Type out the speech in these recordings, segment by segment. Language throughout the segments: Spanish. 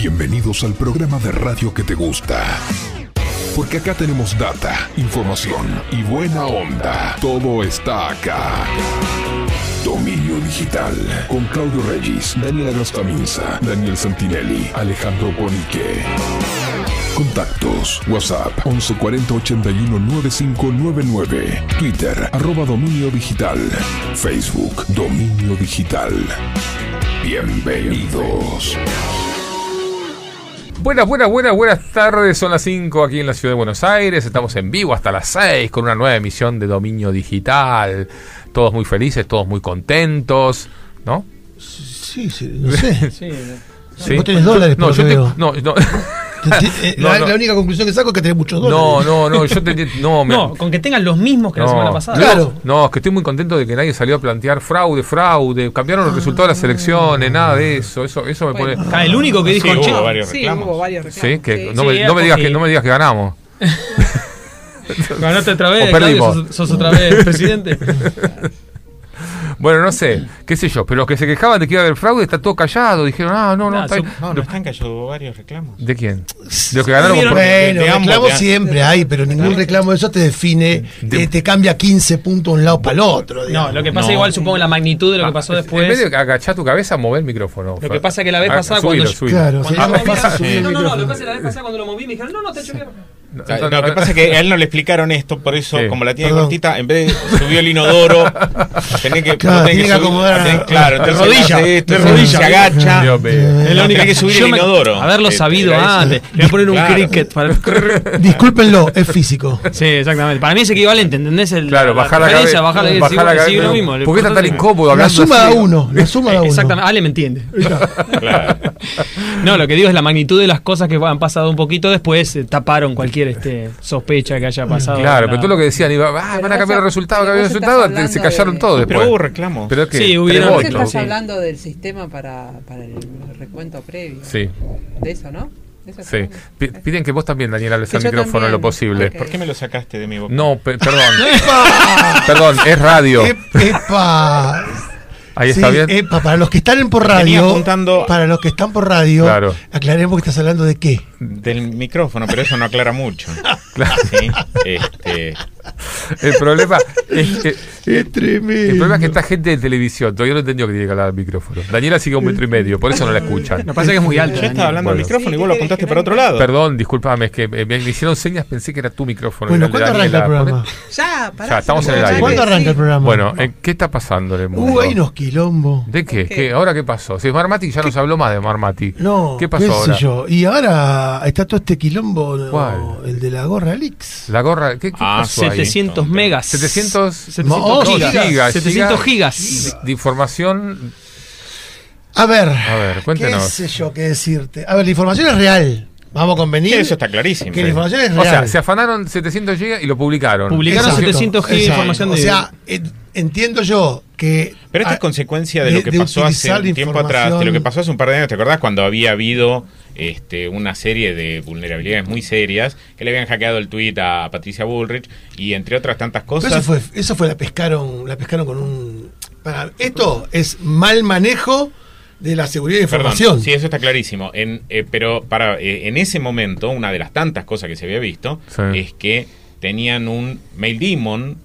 Bienvenidos al programa de radio que te gusta. Porque acá tenemos data, información y buena onda. Todo está acá. Dominio Digital. Con Claudio Regis, Daniela Grostaminza, Daniel Santinelli, Alejandro Bonique. Contactos. WhatsApp 1140 81 9599. Twitter arroba Dominio Digital. Facebook Dominio Digital. Bienvenidos. Buenas, buenas, buenas, buenas tardes. Son las 5 aquí en la ciudad de Buenos Aires. Estamos en vivo hasta las 6 con una nueva emisión de Dominio Digital. Todos muy felices, todos muy contentos, ¿no? Sí, sí, no sé. Sí. Vos tenés dólares, No, por yo lo que te- veo. no, no, No, la, no. la única conclusión que saco es que tenés muchos dólares. no, no, no, yo te no, me- No, con que tengan los mismos que la semana pasada. Claro. No, es que estoy muy contento de que nadie salió a plantear fraude, fraude, cambiaron los resultados de las elecciones, nada de eso, eso, eso me pone. Ah, el único que dijo, Sí, hubo varios Sí, reclamos. hubo varios reclamos. Sí, que no, me, no me sí. digas que no me digas que ganamos. ganaste otra O vez, perdimos. Claudio, sos, sos otra vez presidente. Bueno, no sé, qué sé yo, pero los que se quejaban de que iba a haber fraude está todo callado, dijeron, ah, no, no, Nah, está bien. No, no están callados, varios reclamos. ¿De quién? De los que ganaron por- Bueno, reclamos siempre hay, pero ningún reclamo de eso te define, De- te cambia 15 puntos de un lado para el otro. No, digamos. lo que pasa No. igual supongo la magnitud de lo que pasó Ah, En vez después. de agachar tu cabeza, mover el micrófono. Lo que pasa que la vez Ah, pasada subilo, cuando- subilo. Claro, no, no, no, lo que pasa es que la vez pasada cuando lo moví me dijeron, no, no, te hecho mierda. O sea, lo que pasa es que a él no le explicaron esto, por eso, Sí. como la tiene Perdón. cortita, en vez de subió el inodoro, tenés que, Claro, tenés tiene que subir- acomodar a- tenés- claro, de rodilla, esto, de se- rodilla. se agacha. Dios. Eh, No, tenés que subir Yo el me- inodoro. Haberlo Este, sabido antes. Le voy a poner un Claro. cricket para. Discúlpenlo, es físico. Sí, exactamente. Para mí es equivalente, ¿entendés? El, Claro, bajar la referencia, cabeza. bajar la bajar la cabeza. lo mismo. Lo ¿Por qué está tan incómodo La suma así? uno, la suma da uno. Exactamente, Ale me entiende. Claro. No, lo que digo es la magnitud de las cosas que han pasado un poquito después, eh, taparon cualquier este, sospecha que haya pasado. Claro, La- pero todo lo que decían, iba, ah, van a cambiar el resultado, cambiar el resultado, se callaron de- todos después. Pero hubo reclamos. Pero que Sí, hubieron- estás sí. hablando del sistema para, para el recuento previo. Sí, De eso, ¿no? De eso sí. Piden que vos también, Daniel, hables al micrófono en lo también. posible. ¿Por qué me lo sacaste de mi boca? No, pe- perdón. ¡Epa! perdón, es radio. Ep- ¡Epa! Ahí Sí, está bien. epa, para los que están en por radio, apuntando- para los que están por radio, Claro. aclaremos que estás hablando de qué. Del micrófono, pero eso no aclara mucho. Claro. Sí, este, El problema es que. Es tremendo. El problema es que esta gente de televisión todavía no entendió que tiene que hablar al micrófono. Daniela sigue a un metro y medio, por eso no la escuchan. Lo que pasa es que es muy alto. yo estaba hablando al Bueno. micrófono y vos lo ¿qué apuntaste para otro lado. Perdón, discúlpame, es que eh, me, me hicieron señas, pensé que era tu micrófono. Bueno, ¿cuándo arranca el programa? Ya, pará. Ya, estamos en el aire. ¿Cuándo arranca el programa? Bueno, ¿en ¿qué está pasando en el mundo? Uh, hay unos quilombos. ¿De qué? ¿Qué? ¿Qué? ¿Ahora qué pasó? Si es Marmati ya nos habló más de Marmati. No, ¿Qué pasó sé ahora? yo. Y ahora está todo este quilombo, ¿no? ¿Cuál? el de la gorra Lix. La gorra, ¿qué, qué Ah, pasó ahí? 700 megas. 700, 700 Oh, gigas. gigas. 700 gigas. de, de información. A ver, A ver, qué cuéntenos. sé yo qué decirte. A ver, la información es real. Vamos a convenir. Eso está clarísimo. Que la información es real. O sea, se afanaron 700 gigas y lo publicaron. Publicaron Exacto, 700 gigas de información de O sea, en- entiendo yo que. Pero esta es consecuencia de, de- lo que de pasó hace un tiempo atrás, de lo que pasó hace un par de años. ¿Te acordás cuando había habido este, una serie de vulnerabilidades muy serias que le habían hackeado el tweet a Patricia Bullrich y entre otras tantas pero cosas? eso fue, eso fue la pescaron, la pescaron con un. Para, esto es mal manejo de la seguridad de Perdón, información. sí, eso está clarísimo. En, eh, pero para eh, en ese momento, una de las tantas cosas que se había visto Sí. es que tenían un mail demon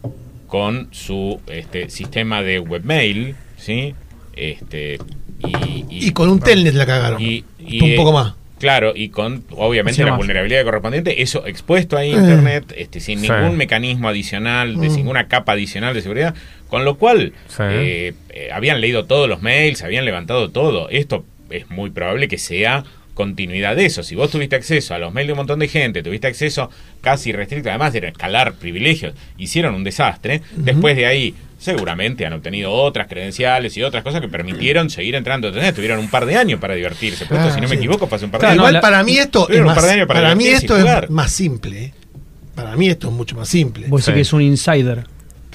con su este, sistema de webmail, ¿sí? Este, y, y con un telnet la cagaron. y- y, un eh, poco más. Claro, y con obviamente Sí, la más. vulnerabilidad correspondiente, eso expuesto ahí a Eh. internet, este, sin Sí. ningún mecanismo adicional, de Mm. ninguna capa adicional de seguridad, con lo cual Sí. eh, eh, habían leído todos los mails, habían levantado todo. Esto es muy probable que sea continuidad de eso. Si vos tuviste acceso a los mails de un montón de gente, tuviste acceso casi restricto, además de escalar privilegios, hicieron un desastre. Después de ahí, seguramente han obtenido otras credenciales y otras cosas que permitieron seguir entrando a internet. Tuvieron un par de años para divertirse. Pero esto, si no sí. me equivoco, pasó un par de años. Igual la- para mí esto es más, para para mí esto es más simple. ¿eh? Para mí esto es mucho más simple. Vos decís Sí. que es un insider.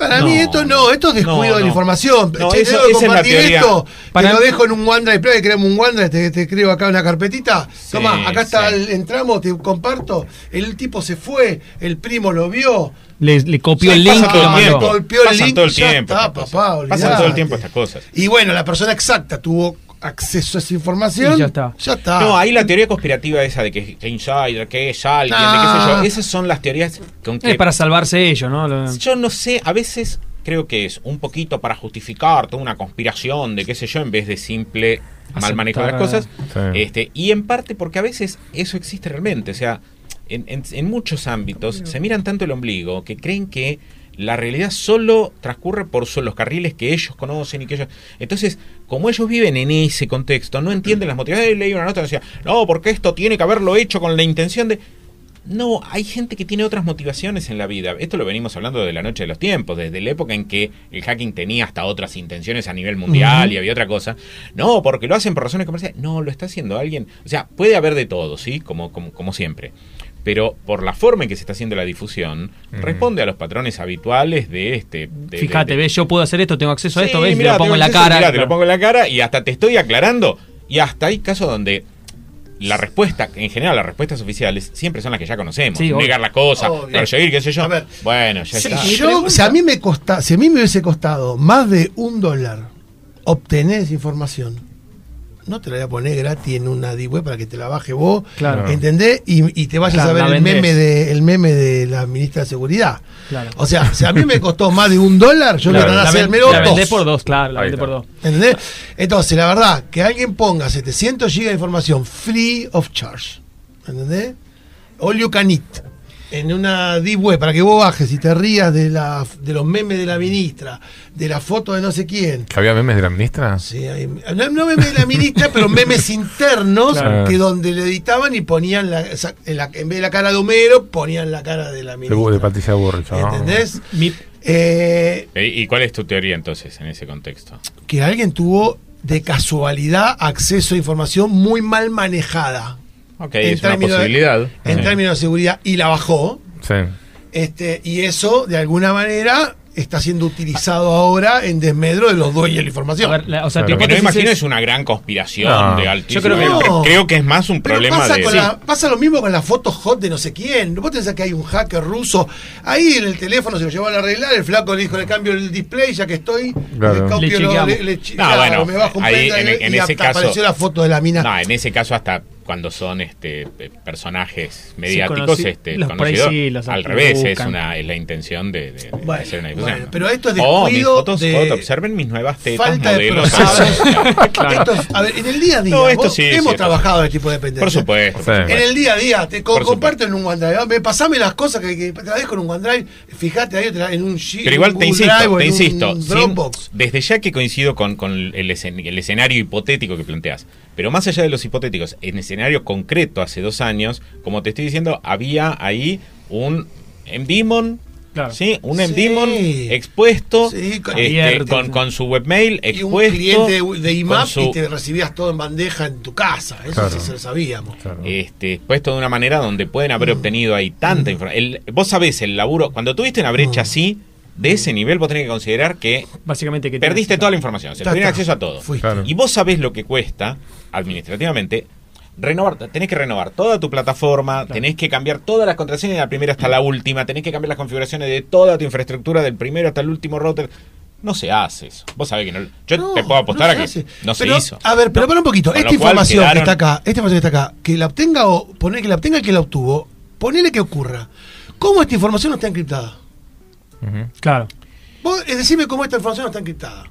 Para No, mí esto no, esto es descuido no, de la información. No, che, eso- es la compartir teoría. esto, Para- te lo dejo en un OneDrive, play, creamos un OneDrive, te, te escribo acá una carpetita. Sí, Toma, acá está, sí. el- entramos, te comparto. El tipo se fue, el primo lo vio. Le, le copió Sí, el link todo el. Golpeó el Pasan link todo el tiempo. está, papá, Pasan todo el tiempo estas cosas. Y bueno, la persona exacta tuvo acceso a esa información. Y ya está. Ya está. No, ahí la teoría conspirativa esa de que, que insider, que es alguien, de qué sé yo, Ah. esas son las teorías con que Es para salvarse ellos, ¿no? Yo no sé, a veces creo que es un poquito para justificar toda una conspiración de qué sé yo en vez de simple mal manejo de las cosas. Sí. Este, y en parte porque a veces eso existe realmente, o sea, en, en- en muchos ámbitos se miran tanto el ombligo que creen que la realidad solo transcurre por so- los carriles que ellos conocen y que ellos... Entonces, como ellos viven en ese contexto, no entienden las motivaciones. Leí una nota que decía, no, porque esto tiene que haberlo hecho con la intención de... No, hay gente que tiene otras motivaciones en la vida. Esto lo venimos hablando de la noche de los tiempos, desde la época en que el hacking tenía hasta otras intenciones a nivel mundial y había otra cosa. No, porque lo hacen por razones comerciales. No, lo está haciendo alguien. O sea, puede haber de todo, ¿sí? Como, como, como siempre. Pero por la forma en que se está haciendo la difusión, responde a los patrones habituales de este. de- Fíjate, de- de- ves, yo puedo hacer esto, tengo acceso a esto, ves, mirá, te lo pongo en la acceso, cara. mirá, te lo pongo en la cara y hasta te estoy aclarando. Y hasta hay casos donde la respuesta, en general, las respuestas oficiales siempre son las que ya conocemos. Sí. Negar la cosa, perseguir, qué sé yo. A ver, bueno, ya Si, está. yo- si a mí me costa, si a mí me hubiese costado más de un dólar obtener esa información, no te la voy a poner gratis en una web para que te la baje vos, Claro. ¿entendés? Y, y te vayas Claro, a ver el meme de el meme de la ministra de seguridad. Claro. O sea, si a mí me costó más de un dólar, yo Claro. voy a tratar de La, hacer ven- menos la vendés dos. por dos, claro, la Ahí vendés por dos. ¿Entendés? Entonces, la verdad, que alguien ponga 700 GB de información free of charge, ¿entendés? All you can eat, en una deep web, para que vos bajes y te rías de, la, de los memes de la ministra, de la foto de no sé quién. ¿Que había memes de la ministra? Sí, hay- no, no memes de la ministra, pero memes internos Claro. que donde le editaban y ponían, la, en, la- en vez de la cara de Homero, ponían la cara de la ministra. de Patricia Burrich. ¿no? ¿Entendés? Mi- Eh, ¿Y y cuál es tu teoría entonces en ese contexto? que alguien tuvo de casualidad acceso a información muy mal manejada. Ok, En es una términos de- posibilidad. En Sí. términos de seguridad y la bajó. Sí. Este, y eso, de alguna manera, está siendo utilizado ahora en desmedro de los dueños de la información. a ver, la- o sea, Claro. Lo que no imagino es- es una gran conspiración No. de altísimo. Yo creo que nivel. no. creo que es más un Pero problema pasa, de. con sí. la- pasa lo mismo con la foto hot de no sé quién. Vos pensás que hay un hacker ruso. Ahí en el teléfono se lo llevó a arreglar. El flaco le dijo: Le cambio el display ya que estoy. Claro. Le, copio Le lo- chequeamos. le- le chi- No, claro, bueno, me bajo un ahí en- en y ese caso- apareció la foto de la mina. No, en ese caso hasta cuando son este personajes mediáticos este, los por ahí conocidos, sí, los al revés es una es la intención de, de- de hacer una difusión. bueno, pero esto es oh, mis fotos de hot, observen mis nuevas tetas Falta de modelos. procesos. Esto es- a ver, en el día a día, No, esto vos- sí, hemos sí, trabajado en este tipo de dependencia. Por supuesto. por. En el día a día, te co- comparto en un OneDrive. Me pasame las cosas que, que te las dejo en un OneDrive. Fíjate ahí en un G- Pero igual un te insisto, te insisto, sin- desde ya que coincido con, con el, escen- el escenario hipotético que planteas, pero más allá de los hipotéticos, en escenario concreto hace dos años, como te estoy diciendo, había ahí un MDemon, Claro. ¿sí? Un Sí. MDemon expuesto Sí, con- este, con, con su webmail y un expuesto. cliente de, de IMAP con su- y te recibías todo en bandeja en tu casa. Eso Claro. sí se lo sabíamos. Claro. este, puesto de una manera donde pueden Mm. haber obtenido ahí tanta información. Vos sabés el laburo, cuando tuviste una Mm. brecha así, de ese nivel, vos tenés que considerar que Básicamente que perdiste tenés- toda la información, se está. acceso a todo. Claro. Y vos sabés lo que cuesta, administrativamente, renovar, tenés que renovar toda tu plataforma, tenés que cambiar todas las contraseñas de la primera hasta la última, tenés que cambiar las configuraciones de toda tu infraestructura del primero hasta el último router. No se hace eso. Vos sabés que no. Yo No, te puedo apostar no a que hace. no se Pero, hizo. A ver, pero para un poquito. Con Esta información quedaron- que está acá, esta información que está acá, que la obtenga o poner que la obtenga el que la obtuvo, ponele que ocurra. ¿Cómo esta información no está encriptada? Claro. Vos eh, decime cómo esta información no está encriptada.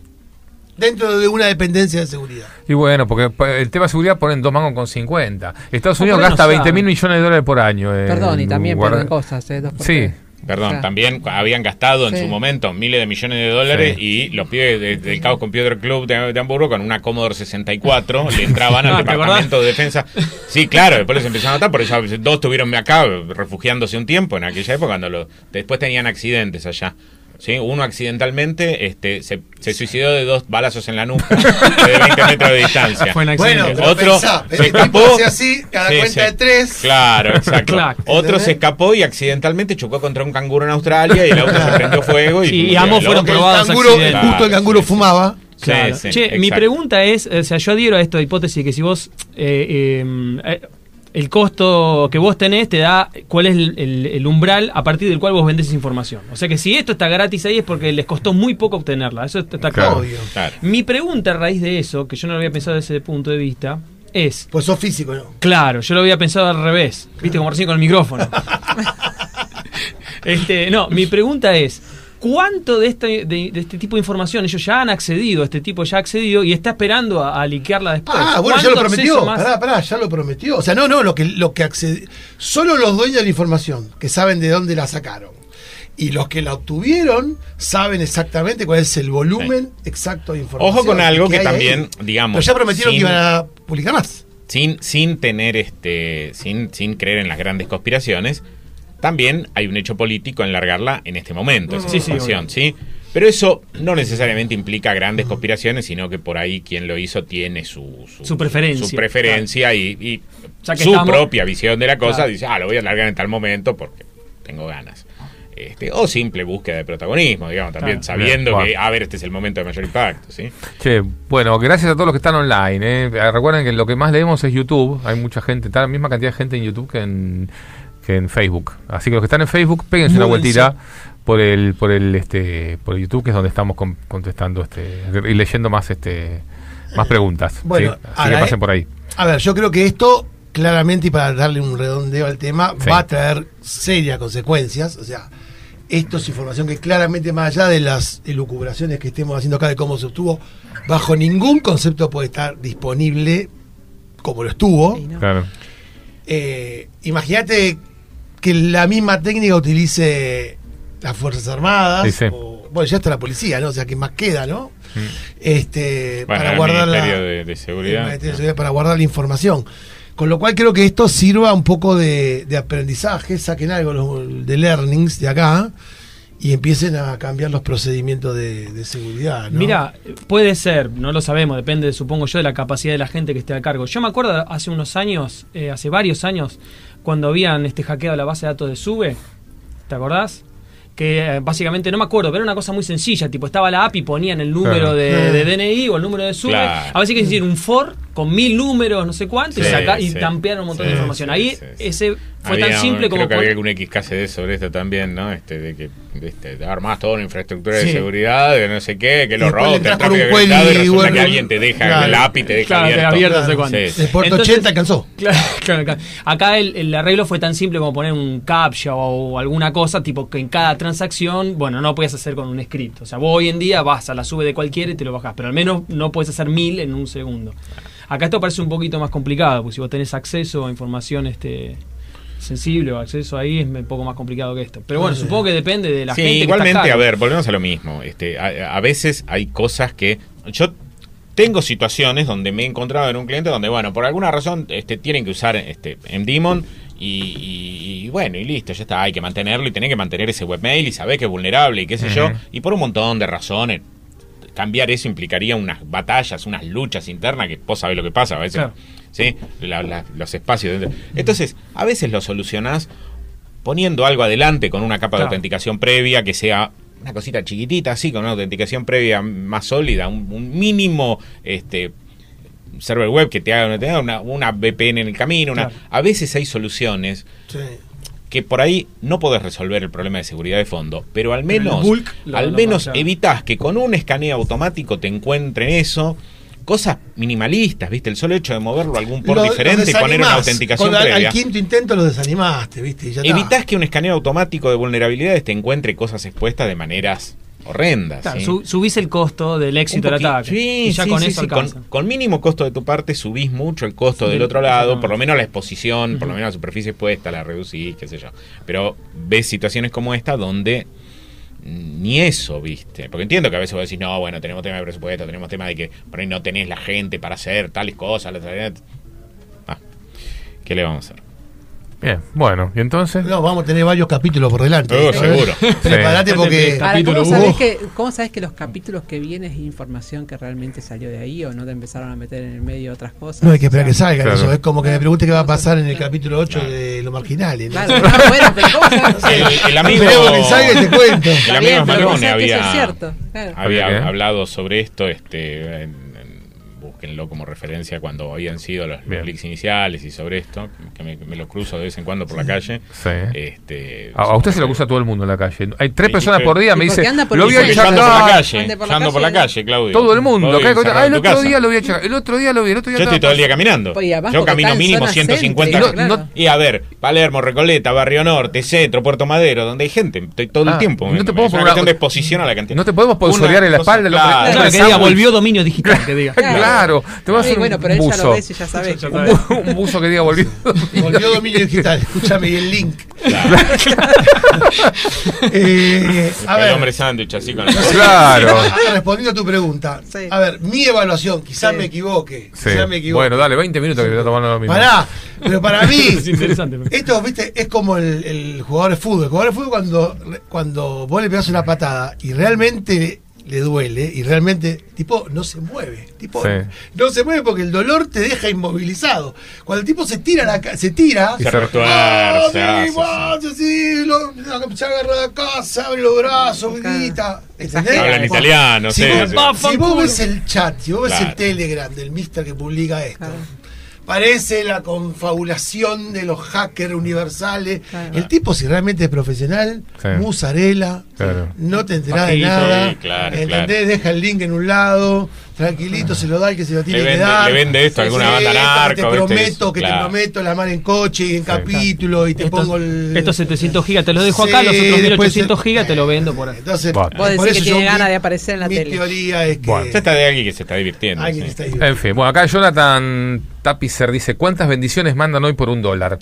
Dentro de una dependencia de seguridad. Y bueno, porque el tema de seguridad ponen dos mangos con 50. Estados No, Unidos no gasta saben. 20 mil millones de dólares por año. en Perdón, y también guarda- pierden cosas, ¿eh? Dos por Sí. tres. Perdón, O sea, también habían gastado en Sí. su momento miles de millones de dólares Sí. y los pibes de- del Chaos Computer Club de, de Hamburgo con una Commodore 64 le entraban al Ah, ¿te departamento de defensa. Sí, claro, después les empezaron a notar, por eso dos estuvieron acá refugiándose un tiempo en aquella época cuando lo- después tenían accidentes allá. ¿Sí? Uno accidentalmente este, se, se suicidó de dos balazos en la nuca de 20 metros de distancia. Fue un Bueno, Otro pensá, se escapó. así, cada Sí, cuenta sí. de tres. Claro, exacto. Clac. Otro se escapó y accidentalmente chocó contra un canguro en Australia y el auto se prendió fuego. Y, Sí, y ambos fueron El probados canguro, justo el canguro fumaba. Sí, Claro. sí, che, mi pregunta es, o sea, yo adhiero a esta hipótesis que si vos, eh, eh, eh, el costo que vos tenés te da cuál es el, el- el umbral a partir del cual vos vendés esa información. O sea que si esto está gratis ahí es porque les costó muy poco obtenerla. Eso está Claro. claro. Obvio. Claro. Mi pregunta a raíz de eso, que yo no lo había pensado desde ese punto de vista, es, Pues sos físico, ¿no? claro, yo lo había pensado al revés, viste como recién con el micrófono. este, no, mi pregunta es, ¿cuánto de este, de, de este tipo de información ellos ya han accedido, este tipo ya ha accedido y está esperando a, a liquearla después? Ah, bueno, ya lo ¿Cuánto prometió. Pará, pará, ya lo prometió. O sea, no, no, lo que, lo que accede. Solo los dueños de la información, que saben de dónde la sacaron. Y los que la obtuvieron saben exactamente cuál es el volumen exacto de información. Ojo con algo que hay también, ahí. digamos, Pero ya prometieron sin- que iban a publicar más. sin, sin tener este, sin, sin creer en las grandes conspiraciones, también hay un hecho político en largarla en este momento, esa Sí, sí. Pero eso no necesariamente implica grandes conspiraciones, sino que por ahí quien lo hizo tiene su, Su preferencia. su preferencia y, y Ya que su estamos- propia visión de la cosa. Claro. Dice, ah, lo voy a largar en tal momento porque tengo ganas. Este, o simple búsqueda de protagonismo, digamos, también Claro. sabiendo Bien, que, a ver, este es el momento de mayor impacto, ¿sí? Che, bueno, gracias a todos los que están online. ¿eh? Recuerden que lo que más leemos es YouTube. Hay mucha gente, está la misma cantidad de gente en YouTube que en, que en Facebook. Así que los que están en Facebook, péguense una vueltita por el, por el, este, por YouTube, que es donde estamos con- contestando este y leyendo más, este, más preguntas. Bueno, ¿sí? Así que pasen por ahí. A ver, yo creo que esto, claramente, y para darle un redondeo al tema, Sí. va a traer serias consecuencias. O sea, esto es información que claramente, más allá de las elucubraciones que estemos haciendo acá de cómo se obtuvo, bajo ningún concepto puede estar disponible como lo estuvo. Sí, ¿no? Claro. Eh, Imagínate que la misma técnica utilice las Fuerzas Armadas, Sí, sí. o, bueno, ya está la policía, ¿no? O sea, que más queda, ¿no? Este, Bueno, para guardar la, Ministerio de, de Seguridad. el Ministerio de Seguridad para guardar la información. Con lo cual creo que esto sirva un poco de, de aprendizaje, saquen algo los- de learnings de acá y empiecen a cambiar los procedimientos de, de seguridad. ¿no? Mira, puede ser, no lo sabemos, depende, supongo yo, de la capacidad de la gente que esté a cargo. Yo me acuerdo hace unos años, eh, hace varios años, cuando habían este hackeado la base de datos de Sube, ¿te acordás? Que eh, básicamente, no me acuerdo, pero era una cosa muy sencilla, tipo estaba la app y ponían el número Claro. de, de DNI o el número de Sube. Claro. A veces que decir un for con mil números, no sé cuánto, y, Sí, saca, y tampearon un montón Sí, de información. Ahí sí, sí. ese fue Había- tan simple como... Creo que había algún XKCD sobre esto también, ¿no? Este, de que este, armás toda una infraestructura de seguridad, de no sé qué, que Y entras el con un y bueno, que alguien te deja claro. el API te deja Claro, te abierto. abierto, no sé. De puerto Entonces- 80 alcanzó. Claro, claro, claro. Acá el, el arreglo fue tan simple como poner un captcha o alguna cosa, tipo que en cada transacción, bueno, no puedes hacer con un script. O sea, vos hoy en día vas a la sube de cualquiera y te lo bajás, pero al menos no puedes hacer mil en un segundo. Acá esto parece un poquito más complicado, porque si vos tenés acceso a información este sensible o acceso ahí es un poco más complicado que esto. Pero bueno, Sí. supongo que depende de la Sí, gente. que está igualmente, a ver, volvemos a lo mismo. Este, a, a veces hay cosas que. Yo tengo situaciones donde me he encontrado en un cliente donde, bueno, por alguna razón este, tienen que usar este, MDemon y, y- y bueno, y listo, ya está, hay que mantenerlo y tener que mantener ese webmail y saber que es vulnerable y qué sé yo. Y por un montón de razones. Cambiar eso implicaría unas batallas, unas luchas internas que vos sabés lo que pasa a veces. Claro. ¿sí? La- la- los espacios dentro. Entonces, a veces lo solucionás poniendo algo adelante con una capa de autenticación previa que sea una cosita chiquitita, así, con una autenticación previa más sólida, un, un mínimo este server web que te haga, te haga una, una VPN en el camino. Una, Claro. A veces hay soluciones Sí. que por ahí no podés resolver el problema de seguridad de fondo, pero al menos, bulk lo- al lo menos hacer. evitas que con un escaneo automático te encuentren eso. Cosas minimalistas, ¿viste? El solo hecho de moverlo a algún port Lo- diferente y poner una autenticación previa. Al quinto intento los desanimaste, ¿viste? Y ya está. Evitás que un escaneo automático de vulnerabilidades te encuentre cosas expuestas de maneras horrendas. Claro, ¿sí? su- subís el costo del éxito del ataque. Sí, y ya sí, con eso con, con mínimo costo de tu parte subís mucho el costo del otro lado, por lo menos la exposición, por lo menos la superficie expuesta, la reducís, qué sé yo. Pero ves situaciones como esta donde ni eso, ¿viste? Porque entiendo que a veces vos decís, no, bueno, tenemos tema de presupuesto, tenemos tema de que por ahí no tenés la gente para hacer tales cosas. las- Ah, ¿Qué le vamos a hacer? Bien, bueno, y entonces. No, vamos a tener varios capítulos por delante. Oh, seguro. Preparate Sí. porque. Ahora, ¿cómo, sabés uno. que, ¿Cómo sabés que los capítulos que vienen es información que realmente salió de ahí o no te empezaron a meter en el medio otras cosas? No hay que esperar O que sea, salgan. Claro. Eso es como que me pregunte qué va a pasar en el capítulo 8 Claro. de Los Marginales. ¿no? Claro, no, bueno, pero ¿cómo sabés? El, el amigo, que salga y te cuento. el amigo Marrone que había, es cierto. claro. había hablado sobre esto este en- búsquenlo como referencia cuando habían sido los, los iniciales y sobre esto, que me, me lo cruzo de vez en cuando por la calle. Sí. Este, A, a usted se lo cruza todo el mundo en la calle. Hay tres Sí, personas por día, me dice, anda por lo voy a Porque yo centro. ando por la calle, por la ando por la calle. Claudio. Todo el mundo. Encerrado ah, el otro casa. día lo voy a echar. El otro día lo vi. El otro día Yo estoy todo el día caminando. Pues, Yo camino mínimo zona 150 céntrica, Y no- claro. Y a ver, Palermo, Recoleta, Barrio Norte, Centro, Puerto Madero, donde hay gente, estoy todo el Ah, tiempo. no te Es podemos una poner de exposición a la cantidad. No te podemos Una en la espalda. volvió dominio digital, que diga. Claro, te vas a Sí, hacer bueno, un pero él ya lo buzo. ves y ya sabe. Un bu- un buzo que diga volvió. Volvió dominio digital. Escúchame y el link. Eh, a el ver, hombre sándwich así con Claro. a- respondiendo a tu pregunta. Sí. A ver, mi evaluación, quizás Sí. me equivoque. Sí. Quizás me equivoque. Bueno, dale, 20 minutos que te está tomando lo mismo. Pará, pero para mí, Es interesante. esto, viste, es como el, el jugador de fútbol. El jugador de fútbol cuando, cuando vos le pegas una patada y realmente le duele y realmente, tipo, no se mueve. Tipo, Sí. no se mueve porque el dolor te deja inmovilizado. Cuando el tipo se tira, la, ca- se tira, Y Se se- retuerce, ¡Ah, se sí, lo- la- se agarra de acá, se abre los brazos, grita. ¿Entendés? Habla en italiano, si sí, vos, sí. si vos ves el chat, si vos ves Claro. el telegram del mister que publica esto, Claro. Parece la confabulación de los hackers universales. Claro. El tipo, si realmente es profesional, Sí. musarela, Claro. no te enterás de nada. Sí, claro, ¿Entendés? claro. Deja el link en un lado, tranquilito, se lo da el que se lo tiene Le que vende- dar. le vende esto a alguna banda narco, Te prometo, que te prometo la mar en coche y en capítulo y te Estos, pongo el. estos 700 gigas te los dejo Sí, acá, los otros después 1800 se- gigas te lo vendo por ahí. Entonces, Bueno. Vos decís por que eso tiene yo ganas mi- de aparecer en la mi tele. teoría es que. Bueno. Se está de alguien que se está divirtiendo. alguien sí. está ahí. En fin, bueno, acá Jonathan Tapicer dice: ¿Cuántas bendiciones mandan hoy por un dólar?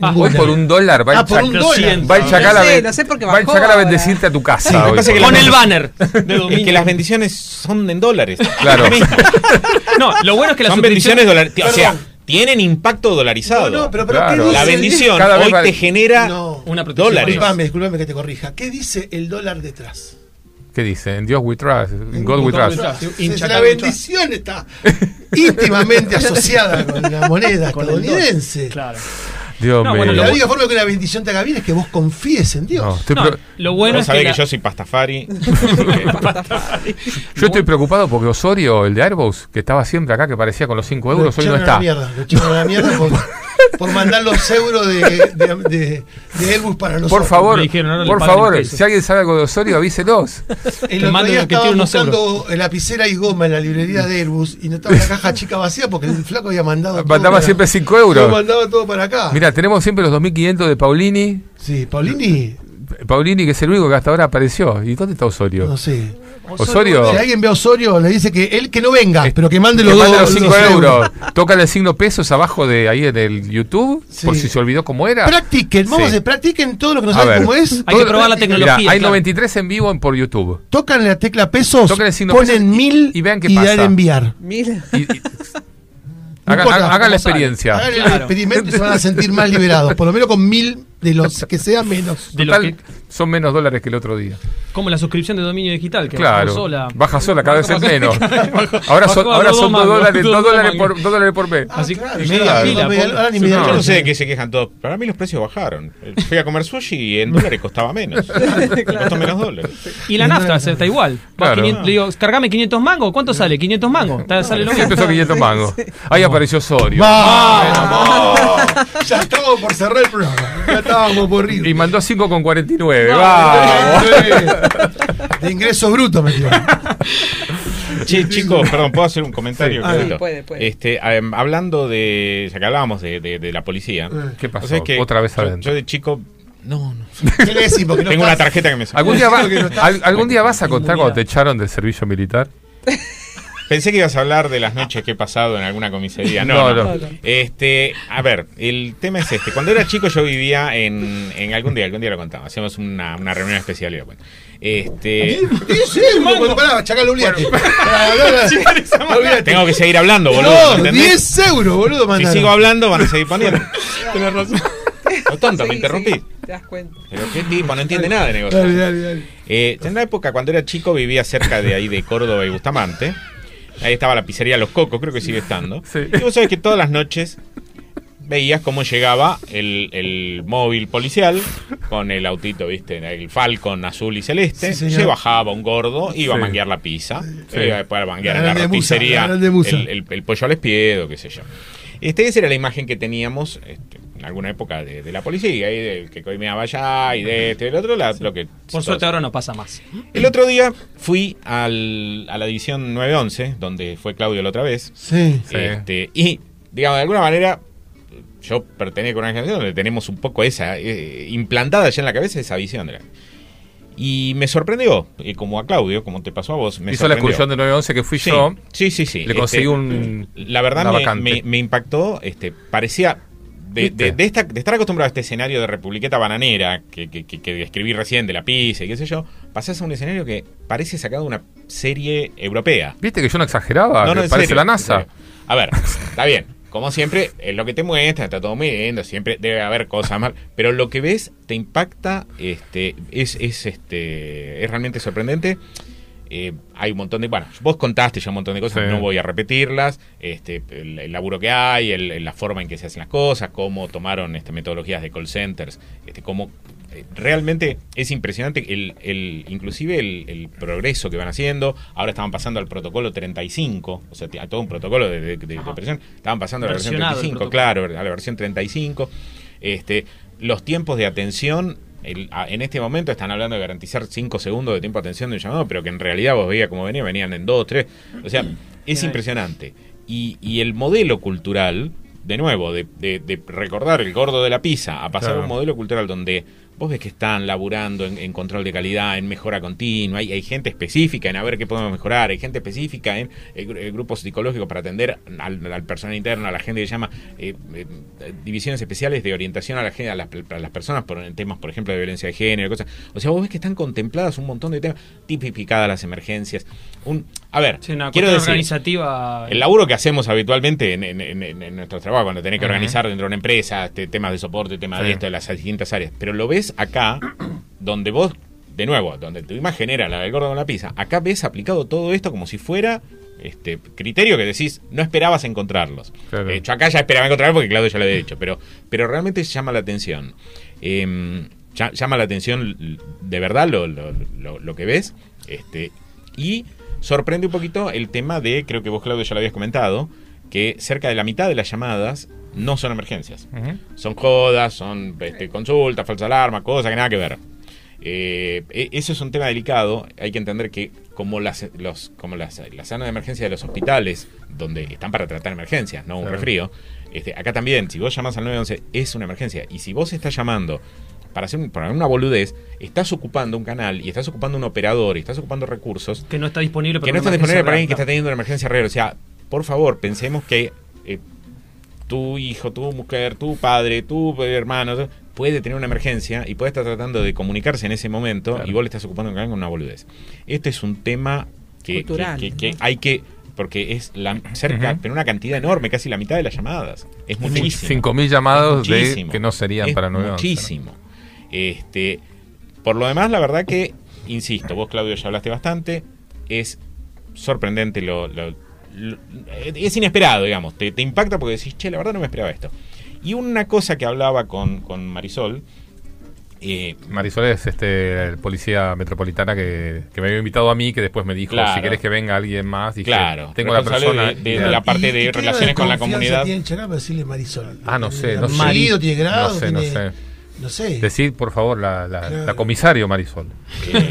Ah, hoy por un dólar va el Ah, por un chac- dólar. Va el chacal a sé, no va el chacal a ahora. bendecirte a tu casa. Sí, hoy que Con el banner de Es que las bendiciones son en dólares. Claro. No, lo bueno es que las Son bendiciones dolares. O sea, tienen impacto dolarizado. No, no, pero, pero Claro. ¿qué dice La bendición Cada hoy te genera No. Una protección. dólares. Disculpame, disculpame que te corrija. ¿Qué dice el dólar detrás? ¿Qué dice? En Dios we trust. En God we God we trust. la bendición está íntimamente asociada con la moneda estadounidense. Claro. Dios No, mío. bueno, La lo- única forma que una bendición te haga bien es que vos confíes en Dios. No, No, lo bueno Vos es sabés que, que, la- yo soy pastafari. yo estoy preocupado porque Osorio, el de Airbus, que estaba siempre acá, que parecía con los 5 Lo euros, hoy no a la está. mierda, lo la mierda por, por mandar los euros de, de, de- de Airbus para nosotros. Por favor, Me dijeron, por favor, si alguien sabe algo de Osorio, avíselos. El Que otro día estaba tiene unos buscando lapicera y goma en la librería de Airbus y no estaba la caja chica vacía porque el flaco había mandado Mandaba siempre 5 Lo euros. mandaba todo para acá. Mira, tenemos siempre los 2500 de Paulini. Sí, Paulini, Paulini, que es el único que hasta ahora apareció. ¿Y dónde está Osorio? no sé. Osorio. Si alguien ve a Osorio, le dice que él que no venga, pero que mande Que los, mande dos- los 5 los euros. Tocan el signo pesos abajo de ahí en el YouTube, Sí. por si se olvidó cómo era. Practiquen, vamos Sí. a practiquen todo lo que no saben cómo es. Hay que Todo- probar la tecnología. Mira, hay claro. 93 en vivo en por YouTube. Tocan la tecla pesos, Tocan el signo pesos ponen y- mil y vean qué y pasa. dan enviar. Mira. Y- hagan, importa hagan- hagan la experiencia. Hagan el Claro. experimento y se van a sentir más liberados. Por lo menos con mil de los que sean menos. de Total, que- son menos dólares que el otro día. como la suscripción de dominio digital, que Claro. bajó sola. Baja sola, cada vez es menos. Ahora son, ahora dos son dos dólares, dos dólares por, dos dólares por mes. Ah, Así- claro, media pila, media- por- Yo no sé de qué se quejan todos. Para mí los precios bajaron. Fui a comer sushi y en dólares costaba menos. Costó menos dólares. Y la nafta se- está igual. Va, Claro. 500 le digo, cargame 500 mangos. ¿Cuánto sale? 500 mangos. Está- sale lo Sí, mismo. empezó 500 mangos. Ahí apareció Osorio. ¡Vamos! Ya estábamos por cerrar el programa. Ya estábamos por ir. Y mandó 5 con 49. Vamos. De ingresos brutos metió. Che, chicos, perdón, ¿puedo hacer un comentario? Sí. Ah, puede, puede. Este, em, hablando de. Ya que hablábamos de, de- de la policía. ¿Qué pasó? O sea, es que Otra vez yo- adentro. Yo de chico. No, no. No Tengo una tarjeta que me sacó. ¿Algún día, va- ¿Algún día vas a contar cuando te echaron del servicio militar? Pensé que ibas a hablar de las noches que he pasado en alguna comisaría. No, No, no. no. Este, a ver, el tema es este. Cuando era chico yo vivía en, en algún día, algún día lo contaba. Hacíamos una, una reunión especial y lo cuento. Este, Sí, bueno, cuando pará, chacal, olvídate. Pará, no, no, olvídate. tengo que seguir hablando, boludo. No, ¿me entendés? 10 euros, boludo, Si mandaron. sigo hablando van a seguir poniendo. Tenés razón. No tonto, me interrumpí. sí, te das cuenta. Pero qué tipo, no entiende nada de negocio. Dale, dale, dale. Eh, en la época, cuando era chico, vivía cerca de ahí de Córdoba y Bustamante. Ahí estaba la pizzería Los Cocos, creo que sigue estando. Sí. Y vos sabés que todas las noches veías cómo llegaba el, el móvil policial con el autito, viste, el Falcon azul y celeste. Sí, se bajaba un gordo, iba a manguear la pizza, Sí. iba después a manguear La la el, el- el pollo al espiedo, qué sé yo. Este, esa era la imagen que teníamos este, en alguna época de, de la policía, y del que coimeaba allá y de este y del otro, la- lo que Por suerte ahora no pasa más. el otro día fui al- a la edición 911, donde fue Claudio la otra vez. Sí. Sí. Este, y, digamos, de alguna manera, yo pertenezco a una generación donde tenemos un poco esa, eh, implantada ya en la cabeza esa visión. de la- y me sorprendió, y como a Claudio, como te pasó a vos, me Hizo la excursión de 911 que fui Sí, yo. sí, sí, sí. Le conseguí Este, un- La verdad me impactó, este, parecía... De, de- de esta- de estar acostumbrado a este escenario de republiqueta bananera que, que, que- que describí recién de la pizza y qué sé yo, pasás a un escenario que parece sacado de una serie europea. ¿Viste que yo no exageraba? que en parece serio, la NASA. serio. A ver, está bien. Como siempre, es lo que te muestra, está todo muy lindo, siempre debe haber cosas mal, pero lo que ves te impacta, este, es, es, este, es realmente sorprendente. Eh, hay un montón de, bueno, vos contaste ya un montón de cosas, Sí. no voy a repetirlas, este, el, el laburo que hay, el- la forma en que se hacen las cosas, cómo tomaron este, metodologías de call centers, este, cómo eh, realmente es impresionante el, el inclusive el, el progreso que van haciendo. Ahora estaban pasando al protocolo 35, o sea, a todo un protocolo de, de, de- de operación. Estaban pasando a la versión Versionado el 35, protocolo. claro, a la versión 35. Este, los tiempos de atención, el- a- en este momento están hablando de garantizar 5 segundos de tiempo de atención de un llamado, pero que en realidad vos veías cómo venía, venían en 2, 3. O sea, es impresionante. Y, y el modelo cultural, de nuevo, de, de- de recordar el gordo de la pizza a pasar Claro. a un modelo cultural donde vos ves que están laburando en, en control de calidad, en mejora continua, hay, hay gente específica en a ver qué podemos mejorar, hay gente específica en eh, gru- grupos psicológicos para atender al, al personal interno, a la gente que llama eh, eh, divisiones especiales de orientación a la gente, a las, a las personas por en temas, por ejemplo, de violencia de género, cosas. O sea, vos ves que están contempladas un montón de temas, tipificadas las emergencias. Un, a ver, Sí, una quiero decir, organizativa. el laburo que hacemos habitualmente en, en, en, en nuestro trabajo, cuando tenés que organizar dentro de una empresa este, temas de soporte, temas Sí. de esto, de las distintas áreas. Pero lo ves acá, donde vos, de nuevo, donde tu imagen era la del gordo con la pizza, acá ves aplicado todo esto como si fuera este criterio que decís, no esperabas encontrarlos. Claro. De hecho, acá ya esperaba encontrarlos porque Claudio ya lo había dicho, pero, pero realmente llama la atención. Eh, ya- llama la atención de verdad lo, lo, lo- lo que ves. Este, y sorprende un poquito el tema de, creo que vos Claudio ya lo habías comentado, que cerca de la mitad de las llamadas no son emergencias. Son jodas, son este, consultas, falsa alarma, cosas que nada que ver. Eh, e- eso es un tema delicado. Hay que entender que como las los como las, las salas de emergencia de los hospitales, donde están para tratar emergencias, no un Claro. resfrío, este, acá también, si vos llamas al 911, es una emergencia. Y si vos estás llamando para hacer para una boludez, estás ocupando un canal y estás ocupando un operador y estás ocupando recursos que no está disponible que no está disponible para alguien que está teniendo una emergencia real. O sea, por favor, pensemos que eh, tu hijo, tu mujer, tu padre, tu hermano puede tener una emergencia y puede estar tratando de comunicarse en ese momento Claro. y vos le estás ocupando un canal con una boludez. Este es un tema que, Cultural, que- que- que ¿no? hay que porque es la cerca, pero una cantidad enorme, casi la mitad de las llamadas. Es muchísimo. 5.000 llamados Es de que no serían Es para 911. Muchísimo. Este, por lo demás, la verdad que, insisto, vos Claudio ya hablaste bastante, es sorprendente lo, lo- lo- es inesperado, digamos, te, te impacta porque decís, che, la verdad no me esperaba esto. Y una cosa que hablaba con, con Marisol, eh, Marisol es este el policía metropolitana que, que me había invitado a mí, que después me dijo, Claro. si querés que venga alguien más, dije, Claro, tengo la persona... de- de- ideal". de la parte ¿Y- de y relaciones con la comunidad? tiene Chacal para decirle Marisol? Ah, no sé, ¿Tiene no sé. tiene grado, No sé, no sé. No sé. Decir, por favor, la, la, Claro. la comisario Marisol. eh,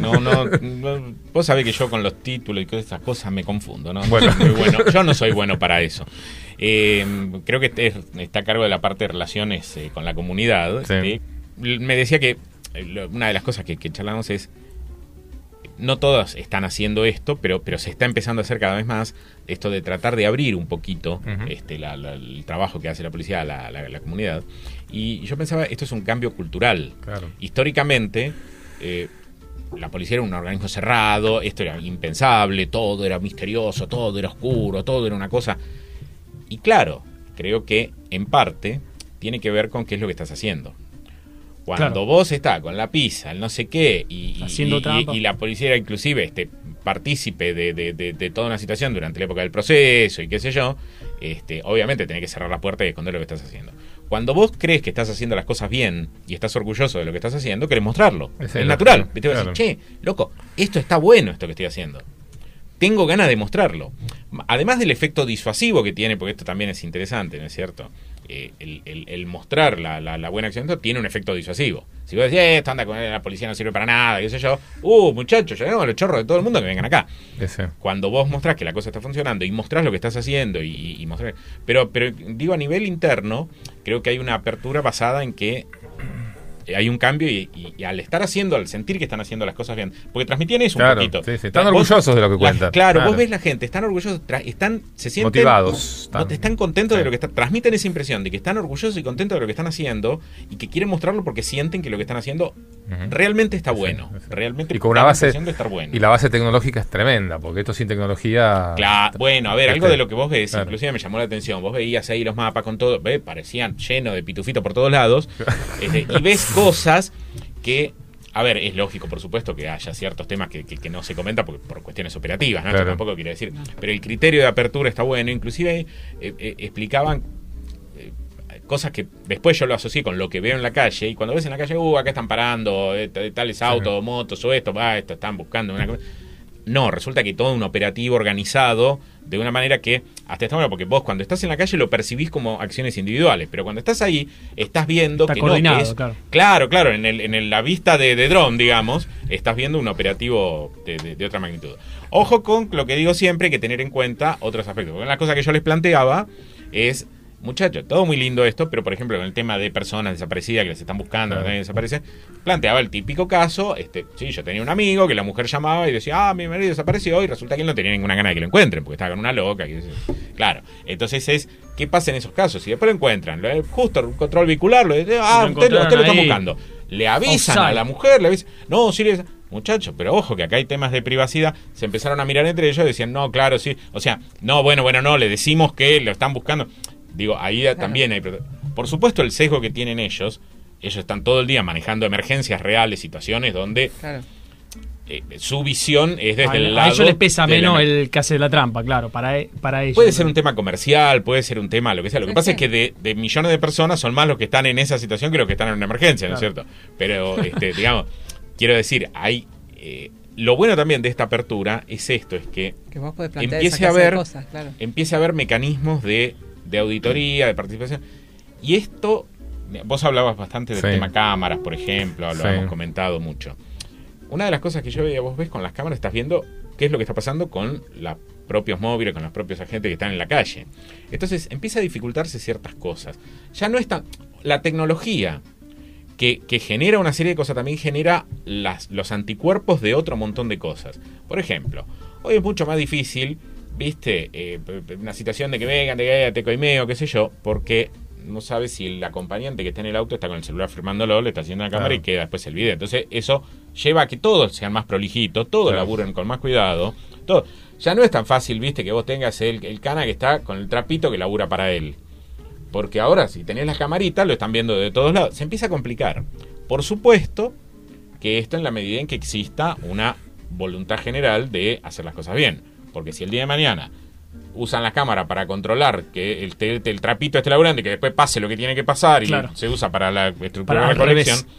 no, no, no, vos sabés que yo con los títulos y todas esas cosas me confundo, ¿no? Bueno. Soy muy bueno. Yo no soy bueno para eso. Eh, creo que este es- está a cargo de la parte de relaciones eh, con la comunidad. Sí. Eh, me decía que una de las cosas que, que charlamos es no todas están haciendo esto, pero, pero se está empezando a hacer cada vez más esto de tratar de abrir un poquito este, la- la- el trabajo que hace la policía a la, la- la comunidad. Y yo pensaba, esto es un cambio cultural. Claro. Históricamente, eh, la policía era un organismo cerrado, esto era impensable, todo era misterioso, todo era oscuro, todo era una cosa. Y claro, creo que en parte tiene que ver con qué es lo que estás haciendo. Cuando Claro. vos estás con la pizza, el no sé qué, y, y- Haciendo y- trampa. y la policía era inclusive este, partícipe de, de- de- de toda una situación durante la época del proceso y qué sé yo, este, obviamente tenés que cerrar la puerta y esconder lo que estás haciendo. Cuando vos crees que estás haciendo las cosas bien y estás orgulloso de lo que estás haciendo, querés mostrarlo. Es natural. lógico, ¿viste? Vos claro. decís, che, loco, esto está bueno, esto que estoy haciendo. Tengo ganas de mostrarlo. Además del efecto disuasivo que tiene, porque esto también es interesante, ¿no es cierto? Eh, el, el- el mostrar la, la- la buena acción tiene un efecto disuasivo. Si vos decís, "Eh, esto anda con la policía no sirve para nada, qué sé yo, uh, muchachos, llegamos a los chorros de todo el mundo que vengan acá Ese. cuando vos mostrás que la cosa está funcionando y mostrás lo que estás haciendo y, y- y mostrás- pero pero digo a nivel interno creo que hay una apertura basada en que hay un cambio y, y- y al estar haciendo, al sentir que están haciendo las cosas bien, porque transmitían eso Claro, un poquito. sí, sí, están Vos- orgullosos de lo que la- cuentan. claro, Claro. vos ves la gente, están orgullosos, están, se sienten Motivados, están, contentos sí. de lo que están, transmiten esa impresión de que están orgullosos y contentos de lo que están haciendo y que quieren mostrarlo porque sienten que lo que están haciendo realmente está bueno, realmente Y con una base. de estar bueno. Y la base tecnológica es tremenda, porque esto sin tecnología. Claro, bueno, a ver, algo Este, de lo que vos ves, claro. inclusive me llamó la atención. Vos veías ahí los mapas con todo, ve, parecían llenos de pitufito por todos lados. este, y ves cosas que, a ver, es lógico, por supuesto, que haya ciertos temas que, que- que no se comentan porque, por cuestiones operativas, ¿no? Esto Claro. tampoco quiere decir. Pero el criterio de apertura está bueno. Inclusive eh, eh, explicaban eh, cosas que después yo lo asocié con lo que veo en la calle y cuando ves en la calle, uh, acá están parando, eh, tales autos, motos o esto, va, esto están buscando una cosa. No, resulta que todo un operativo organizado de una manera que hasta está bueno, porque vos cuando estás en la calle lo percibís como acciones individuales, pero cuando estás ahí estás viendo Está que coordinado, no, que es- claro. claro, claro, en, el, en el- la vista de, de dron, digamos, estás viendo un operativo de, de- de otra magnitud. Ojo con lo que digo siempre, hay que tener en cuenta otros aspectos. Una de las cosas que yo les planteaba es, muchachos, todo muy lindo esto, pero por ejemplo, con el tema de personas desaparecidas que les están buscando, que nadie desaparece, planteaba el típico caso, este, sí, yo tenía un amigo que la mujer llamaba y decía, ah, mi marido desapareció, y resulta que él no tenía ninguna gana de que lo encuentren, porque estaba con una loca. claro, entonces es, ¿qué pasa en esos casos? Si después lo encuentran, justo un control vehicular, lo, ah, usted, lo- encontraron usted lo está buscando. Le avisan Offside. a la mujer, le avisan, no, sí, le muchachos, pero ojo que acá hay temas de privacidad, se empezaron a mirar entre ellos y decían, no, claro, sí, o sea, no, bueno, bueno, no, le decimos que lo están buscando. Digo, ahí también hay... Por supuesto, el sesgo que tienen ellos, ellos están todo el día manejando emergencias reales, situaciones donde Claro. eh, su visión es desde a, el a lado... ellos les pesa menos emer- el que hace la trampa, claro, para, e- para ellos. Puede ser un tema comercial, puede ser un tema, lo que sea. Lo que Sí, pasa sí. es que de, de millones de personas son más los que están en esa situación que los que están en una emergencia, ¿no es cierto? Pero, este, digamos, quiero decir, hay... eh, lo bueno también de esta apertura es esto, es que Que vos podés plantear empiece a ver cosas, claro. empiece a haber mecanismos de, de auditoría, de participación. Y esto, vos hablabas bastante del Sí. tema cámaras, por ejemplo, lo Sí. hemos comentado mucho. Una de las cosas que yo veía, vos ves con las cámaras, estás viendo qué es lo que está pasando con los propios móviles, con los propios agentes que están en la calle. Entonces empieza a dificultarse ciertas cosas. Ya no es tan... La tecnología que, que genera una serie de cosas también genera las, los anticuerpos de otro montón de cosas. Por ejemplo, hoy es mucho más difícil, viste, Eh, una situación de que vengan, de que te coimeo, qué sé yo, porque no sabes si el acompañante que está en el auto está con el celular firmándolo, le está haciendo la cámara Claro. y queda después el video. Entonces eso lleva a que todos sean más prolijitos, todos Claro. laburen con más cuidado. Todo. Ya no es tan fácil, viste, que vos tengas el, el cana que está con el trapito que labura para él. Porque ahora, si tenés las camaritas, lo están viendo de todos lados. Se empieza a complicar. Por supuesto que esto en la medida en que exista una voluntad general de hacer las cosas bien. Porque si el día de mañana usan la cámara para controlar que el, el trapito esté laburando y que después pase lo que tiene que pasar y Claro. se usa para la estructura Para de al recolección. revés.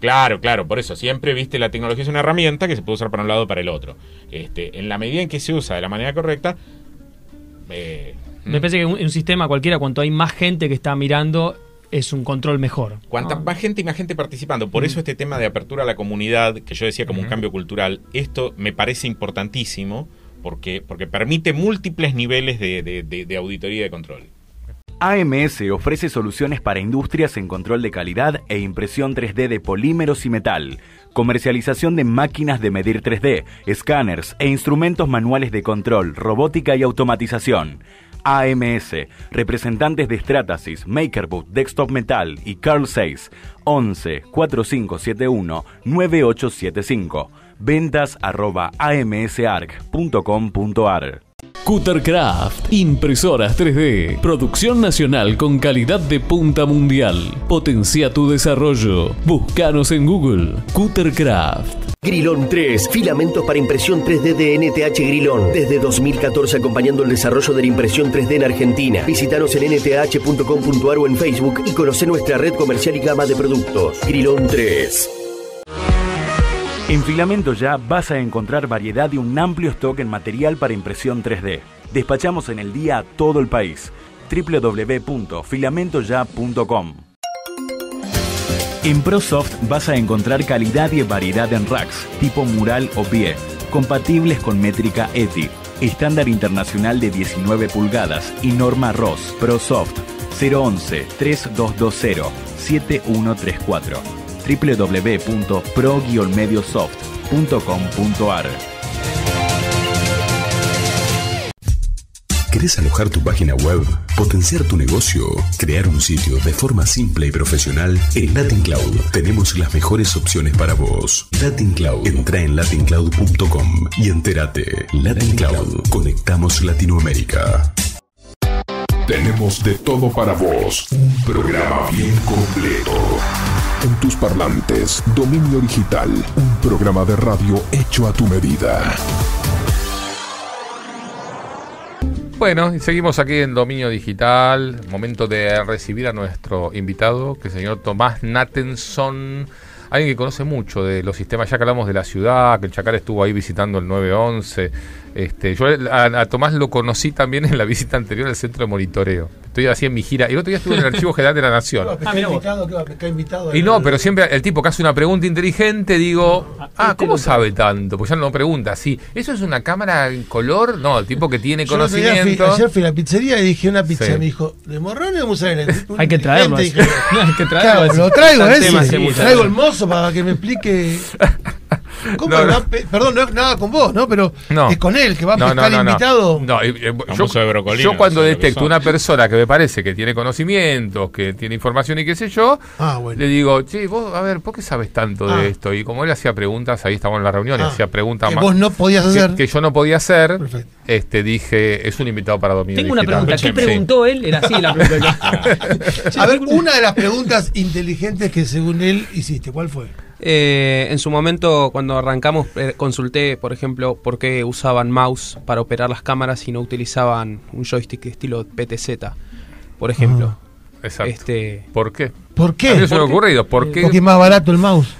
Claro, claro, por eso siempre, viste, la tecnología es una herramienta que se puede usar para un lado o para el otro. Este, en la medida en que se usa de la manera correcta, eh, Me parece que un, un sistema cualquiera, cuanto hay más gente que está mirando, es un control mejor. Cuanta ¿no? más gente y más gente participando. Por eso este tema de apertura a la comunidad, que yo decía como un cambio cultural, esto me parece importantísimo porque, porque permite múltiples niveles de, de- de- auditoría y de control. AMS ofrece soluciones para industrias en control de calidad e impresión 3D de polímeros y metal, comercialización de máquinas de medir 3D, escáneres e instrumentos manuales de control, robótica y automatización. AMS, representantes de Stratasys, MakerBoot, Desktop Metal y Carl Zeiss, 11 4571 9875. Ventas arroba amsarc.com.ar. Cuttercraft, impresoras 3D, producción nacional con calidad de punta mundial. Potencia tu desarrollo. Búscanos en Google. Cuttercraft. Grilón 3, filamentos para impresión 3D de NTH Grilón. Desde 2014 acompañando el desarrollo de la impresión 3D en Argentina. Visítanos en nth.com.ar o en Facebook y conoce nuestra red comercial y gama de productos. Grilón 3. En Filamento Ya vas a encontrar variedad y un amplio stock en material para impresión 3D. Despachamos en el día a todo el país. www.filamentoya.com En ProSoft vas a encontrar calidad y variedad en racks, tipo mural o pie, compatibles con métrica ETI, estándar internacional de 19 pulgadas y norma ROS. ProSoft 011 3220 7134 www.pro-mediosoft.com.ar ¿Querés alojar tu página web, potenciar tu negocio, crear un sitio de forma simple y profesional? En Latin Cloud tenemos las mejores opciones para vos. Latin Cloud. Entra en latincloud.com y entérate. Latin Cloud. Conectamos Latinoamérica. Tenemos de todo para vos. Un programa bien completo. En tus parlantes, Dominio Digital. Un programa de radio hecho a tu medida. Bueno, seguimos aquí en Dominio Digital. Momento de recibir a nuestro invitado, que es el señor Tomás Nattenson. Alguien que conoce mucho de los sistemas, ya que hablamos de la ciudad, que el Chacal estuvo ahí visitando el 911. Este, yo a, a Tomás lo conocí también en la visita anterior al centro de monitoreo. Estoy así en mi gira. Y el otro día estuve en el Archivo General de la Nación. Invitado, claro, invitado. Y no, pero siempre el tipo que hace una pregunta inteligente, digo, ah, ¿cómo sabe tanto? Pues ya no pregunta, sí, ¿eso es una cámara en color? No, el tipo que tiene Yo día fui- conocimiento. ayer fui a la pizzería y dije una pizza. Sí. Me dijo, ¿de morrón o de mozzarella? Hay que traerlo dije, Hay que traerlo Claro, lo traigo ese. Sí, traigo el mozo para que me explique. ¿Cómo No, no. Perdón, no es nada con vos, ¿no? Pero No. es con él que va a No, pescar no, no, no. invitado. No, eh, yo, cuando detecto una persona que me parece que tiene conocimientos, que tiene información y qué sé yo, Ah, bueno. le digo, che, vos, a ver, ¿por qué sabes tanto Ah. de esto? Y como él hacía preguntas, ahí estábamos en la reunión, y Ah, hacía preguntas que más vos no podías que- hacer. que, yo no podía hacer, Perfecto. este dije, es un invitado para dominio Tengo una digital. pregunta. ¿Qué Sí. preguntó él? Era así la pregunta. A ver, una de las preguntas inteligentes que según él hiciste, ¿cuál fue? Eh, en su momento, cuando arrancamos, eh, consulté, por ejemplo, por qué usaban mouse para operar las cámaras y no utilizaban un joystick estilo PTZ, por ejemplo. Exacto. Este, ¿Por qué? ¿Por A mí qué? se me ha ocurrido, ¿por qué? Porque es más barato el mouse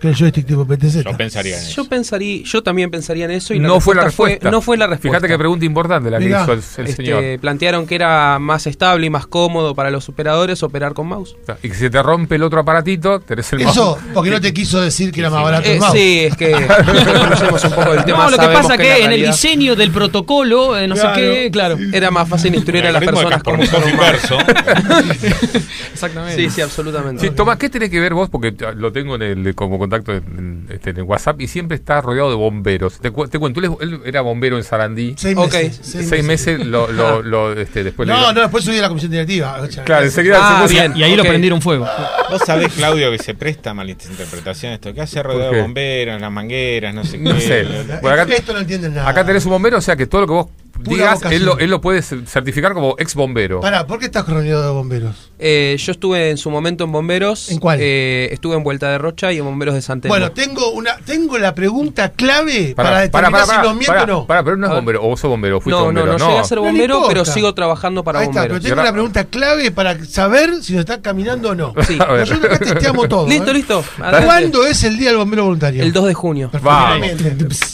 que el joystick tipo PTZ. Yo pensaría en eso. yo pensaría, yo también pensaría en eso y no fue la respuesta. no fue la respuesta. Fíjate qué pregunta importante la que Mirá. hizo el, el Este, señor. plantearon que era más estable y más cómodo para los operadores operar con mouse. Y que si te rompe el otro aparatito, tenés el Eso, mouse. porque no te quiso decir que era más barato el Eh, mouse. sí, es que conocemos un poco del tema. No, lo que pasa la que en el diseño del protocolo, eh, no Claro. sé qué, claro. era más fácil instruir a las personas usar un mouse. inverso. Exactamente. Sí, sí, absolutamente. Sí, Tomás, ¿qué tenés que ver vos? Porque lo tengo en el, como contacto en, este, en WhatsApp y siempre está rodeado de bomberos. Te, cu- te cuento, él, él era bombero en Sarandí. Seis meses. Seis, meses lo, lo, lo, este, después le- No, no, después subí a la comisión directiva. O sea, Claro, enseguida Ah, se puso- bien. Y ahí lo prendieron fuego. Vos sabés, Claudio, que se presta a malinterpretación esto. que hace rodeado qué? de bomberos, las mangueras, no sé No qué. sé. Bueno, acá- Esto no entienden nada. Acá tenés un bombero, o sea que todo lo que vos digas, él lo, él lo puede certificar como ex bombero. Pará, ¿por qué estás rodeado de bomberos? Eh, yo estuve en su momento en Bomberos. ¿En cuál? Eh, estuve en Vuelta de Rocha y en Bomberos de San Telmo. Bueno, tengo una tengo la pregunta clave para, Pará, determinar pará, pará, si los miento pará, o no. pará, pero no es bombero, o vos sos bombero, fuiste no, bombero. no, no, llegué a ser No bombero, pero sigo trabajando para Ahí está, pero bomberos. tengo Y ahora- una pregunta clave para saber si nos está caminando o no. Sí. Nosotros acá testeamos todo. Listo, ¿eh? listo. adelante. ¿Cuándo es el día del bombero voluntario? El 2 de junio.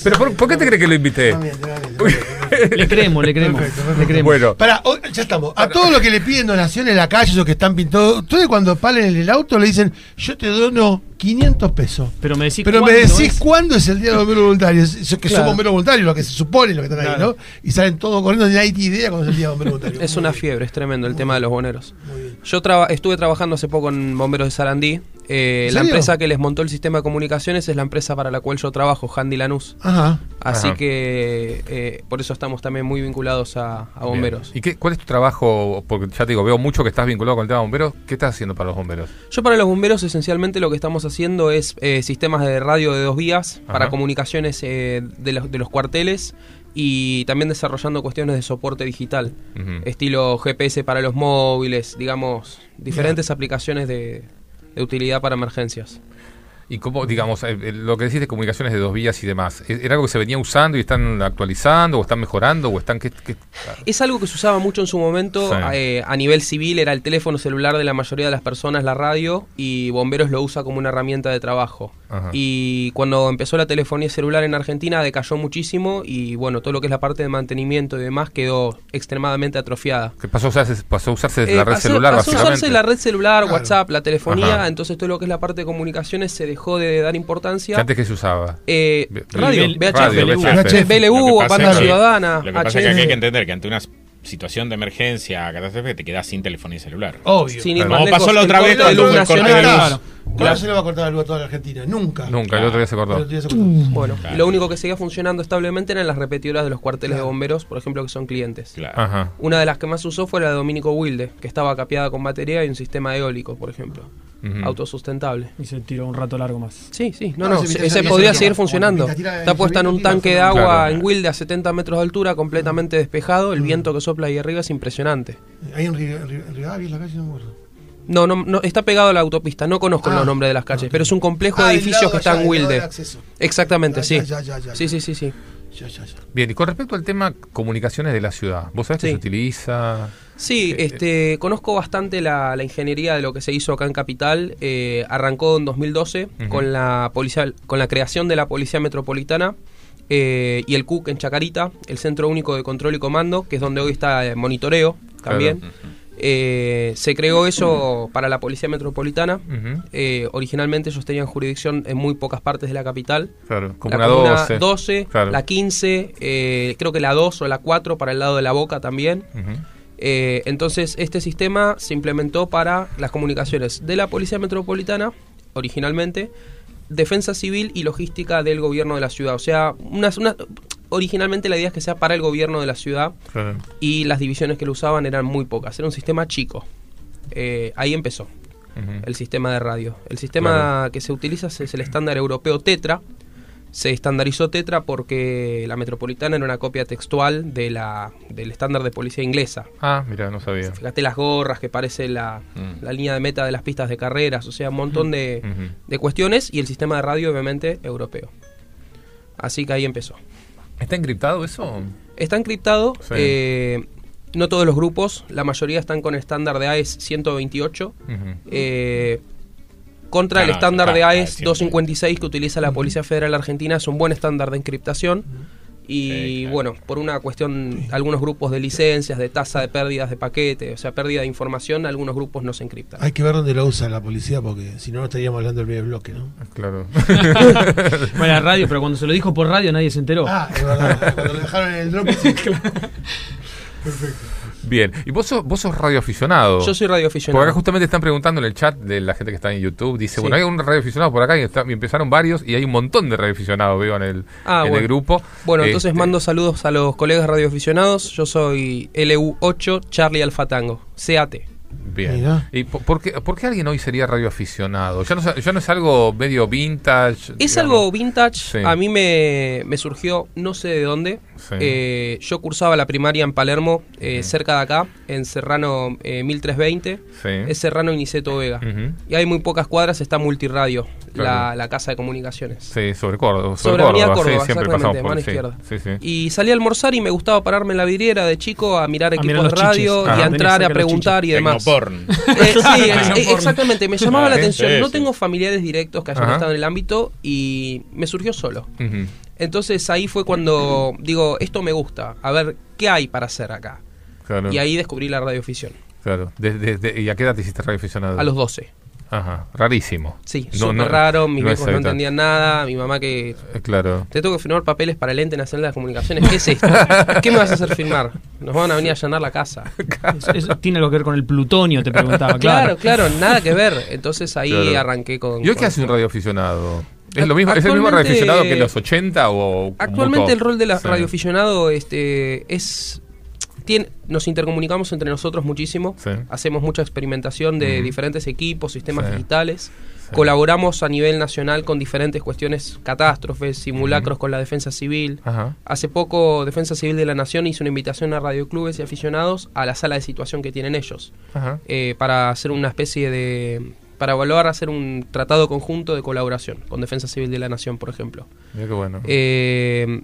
Pero ¿por, por qué te crees que lo invité? Creemos, le creemos. Perfecto, perfecto. Le creemos. Bueno, Pará, hoy- ya estamos. A todos los que le piden donaciones en la calle, esos que están pintados, ustedes cuando palen el auto le dicen, yo te dono 500 pesos. Pero me decís Pero me cuándo decís es. cuándo es el día del bombero voluntario. Eso que son bomberos voluntarios, lo que se supone, lo que están ahí, ¿no? Y salen todos corriendo, ni hay idea cuándo es el día del bombero voluntario. Es Muy una bien, fiebre, es tremendo el tema de los bomberos. muy bien. Yo traba- estuve trabajando hace poco en Bomberos de Sarandí. Eh, ¿En la empresa que les montó el sistema de comunicaciones es la empresa para la cual yo trabajo, Handy Lanús. Ajá. Así Ajá. que eh, por eso estamos también muy vinculados a, a bomberos. ¿Y qué, cuál es tu trabajo? Porque ya te digo, veo mucho que estás vinculado con el tema de bomberos. ¿Qué estás haciendo para los bomberos? Yo para los bomberos esencialmente lo que estamos haciendo es eh, sistemas de radio de dos vías Ajá. para comunicaciones eh, de, los, de los cuarteles y también desarrollando cuestiones de soporte digital, estilo GPS para los móviles, digamos, diferentes aplicaciones de, de utilidad para emergencias. Y cómo, digamos, eh, eh, lo que decís de comunicaciones de dos vías y demás, ¿e- ¿era algo que se venía usando y están actualizando o están mejorando o están... ¿qué, qué- Es algo que se usaba mucho en su momento Sí. eh, a nivel civil, era el teléfono celular de la mayoría de las personas, la radio, y bomberos lo usa como una herramienta de trabajo. Ajá. Y cuando empezó la telefonía celular en Argentina decayó muchísimo y bueno, todo lo que es la parte de mantenimiento y demás quedó extremadamente atrofiada. que pasó a usarse, pasó a usarse Eh, la red pasó- celular pasó a básicamente? usarse la red celular, Claro. WhatsApp, la telefonía, Ajá. entonces todo lo que es la parte de comunicaciones se dejó de dar importancia. ¿Que antes que se usaba? Eh, radio, VHF, BLU, banda ciudadana, Lo que pasa es que aquí hay que entender que ante una situación de emergencia, catástrofe, te quedas sin telefonía celular. Obvio. Sin ir Como lejos, pasó la otra vez luz fue el corte de luz. Claro. ¿Cuándo se le va a cortar la luz a toda la Argentina? Nunca. Nunca, el otro día se cortó. El otro día se cortó. Bueno, y lo único que seguía funcionando establemente eran las repetidoras de los cuarteles de bomberos, por ejemplo, que son clientes. Ajá. Una de las que más usó fue la de Domínico Wilde, que estaba capeada con batería y un sistema eólico, por ejemplo. Autosustentable. Y se tiró un rato largo más. Sí, sí, no, Ah, no, se- ese podría seguir funcionando. Está puesta en un tanque de agua Claro. en Wilde a 70 metros de altura, completamente despejado. El viento que sopla ahí arriba es impresionante. Ahí en Ri- en Ri- en Rivadavia, en la calle, no me acuerdo. No, no, no, está pegado a la autopista. No conozco Ah. los nombres de las calles, pero es un complejo Ah, de edificios lado que está en Wilde. Exactamente, Ya, sí. ya, ya, ya, Sí, sí, sí, sí. Ya, ya, ya. Bien, y con respecto al tema comunicaciones de la ciudad, ¿vos sabés que Sí. se utiliza? Sí, este, conozco bastante la, la ingeniería de lo que se hizo acá en Capital. Eh, arrancó en 2012 Ujú. con la policía, con la creación de la policía metropolitana eh, y el CUC en Chacarita, el Centro Único de Control y Comando, que es donde hoy está el monitoreo también. Claro. Eh, se creó eso para la policía metropolitana. Eh, originalmente ellos tenían jurisdicción en muy pocas partes de la capital. Claro, como la una comuna 12. 12, Claro. la 15, eh, creo que la 2 o la 4 para el lado de la boca también. Entonces, este sistema se implementó para las comunicaciones de la Policía Metropolitana, originalmente, defensa civil y logística del gobierno de la ciudad. O sea, una, una- originalmente la idea es que sea para el gobierno de la ciudad Claro. y las divisiones que lo usaban eran muy pocas. Era un sistema chico. Eh, ahí empezó el sistema de radio. El sistema Claro. que se utiliza es el estándar europeo Tetra. Se estandarizó Tetra porque la metropolitana era una copia textual de la, del estándar de policía inglesa. Ah, mira, no sabía. Fíjate las gorras que parece la, Mm. la línea de meta de las pistas de carreras, o sea, un montón de, de cuestiones y el sistema de radio obviamente europeo. Así que ahí empezó. ¿Está encriptado eso? Está encriptado, Sí. eh, no todos los grupos, la mayoría están con estándar de AES 128. Ujú. eh, contra el estándar está, de AES siempre. 256 que utiliza la Policía Federal Argentina es un buen estándar de encriptación. Y Sí, claro. bueno, por una cuestión, algunos grupos de licencias, de tasa de pérdidas de paquete, o sea, pérdida de información, algunos grupos no se encriptan. Hay que ver dónde lo usa la policía porque si no, no estaríamos hablando del primer bloque, ¿no? Claro. Bueno, la radio, pero cuando se lo dijo por radio nadie se enteró. Ah, es verdad. Cuando lo dejaron en el drop, sí. Perfecto. Bien, y vos sos, vos sos radioaficionado. Yo soy radioaficionado. Porque acá justamente están preguntando en el chat de la gente que está en YouTube. Dice, Sí. bueno, hay un radioaficionado por acá y, está- y empezaron varios y hay un montón de radioaficionados, veo en el, Ah, en el grupo. Bueno, entonces Este, mando saludos a los colegas radioaficionados. Yo soy LU8 Charlie Alfa Tango, CAT. Bien. ¿Y por, por qué, por qué alguien hoy sería radioaficionado? Ya no, es- ya no es algo medio vintage. Es digamos? algo vintage. Sí. A mí me, me surgió, no sé de dónde. Sí. Eh, yo cursaba la primaria en Palermo, eh, cerca de acá, en Serrano eh, 1320. Sí. Es Serrano y Niceto Vega. Y hay muy pocas cuadras, está Multiradio, la, Claro. la casa de comunicaciones. Sí, sobre Córdoba. Sobre Avenida Córdoba, sí, siempre por mano sí, izquierda. Sí, sí. Y salí a almorzar y me gustaba pararme en la vidriera de chico a mirar A equipos mirar de radio y Ajá. a entrar a preguntar y demás. Eh, sí, Porno. exactamente, me llamaba la Sí, atención. no tengo familiares directos que hayan Ajá. estado en el ámbito y me surgió solo. Entonces ahí fue cuando digo, esto me gusta, a ver qué hay para hacer acá. Claro. Y ahí descubrí la radioficción, Claro. Desde- desde- ¿Y a qué edad te hiciste radioaficionado? a los 12. Ajá. Rarísimo. Sí, No, súper no- raro, mis no viejos no entendían nada, mi mamá que... Eh, Claro. Te tengo que firmar papeles para el ente nacional de las comunicaciones. ¿Qué es esto? ¿Qué me vas a hacer firmar? Nos van a venir a allanar la casa. Es- es- tiene algo que ver con el plutonio, te preguntaba. Claro, Claro. claro, nada que ver. Entonces ahí Claro. arranqué con... ¿Y hoy qué hace un radioaficionado? ¿Es lo mismo? ¿Es el mismo radioaficionado que en los 80 o...? Actualmente el rol del Sí. radioaficionado este, es tiene- nos intercomunicamos entre nosotros muchísimo. Sí. Hacemos mucha experimentación de diferentes equipos, sistemas Sí. digitales. Colaboramos a nivel nacional con diferentes cuestiones, catástrofes, simulacros con la defensa civil. Ajá. Hace poco Defensa Civil de la Nación hizo una invitación a radioclubes y aficionados a la sala de situación que tienen ellos Ajá. eh, para hacer una especie de para evaluar hacer un tratado conjunto de colaboración con Defensa Civil de la Nación, por ejemplo. Mira qué bueno. Eh,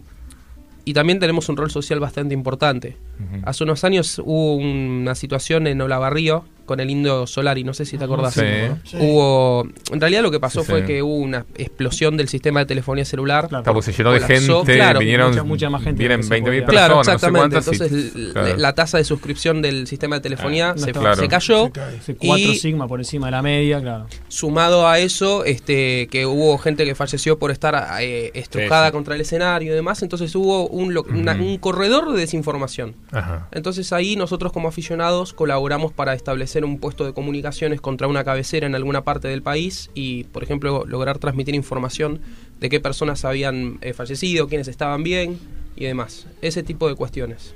y también tenemos un rol social bastante importante. Hace unos años hubo una situación en Olavarrío con el Indio Solari, no sé si te acordás. Sí. Hubo, en realidad lo que pasó Sí, fue sí. que hubo una explosión del sistema de telefonía celular. Claro. Pues se llenó de colapsó, gente, claro. vinieron, Mucha- mucha más gente vienen de lo que se 20.000 podía. personas, Claro, no sé exactamente. cuántas, Entonces claro. la tasa de suscripción del sistema de telefonía no se, cayó. Se cae. Ese 4 Y- sigma por encima de la media, claro. Sumado a eso, este, que hubo gente que falleció por estar eh, estrujada Sí, sí. contra el escenario y demás, entonces hubo un, lo- una- un corredor de desinformación. Ajá. Entonces ahí nosotros como aficionados colaboramos para establecer un puesto de comunicaciones contra una cabecera en alguna parte del país y, por ejemplo, lograr transmitir información de qué personas habían eh, fallecido, quiénes estaban bien y demás. Ese tipo de cuestiones.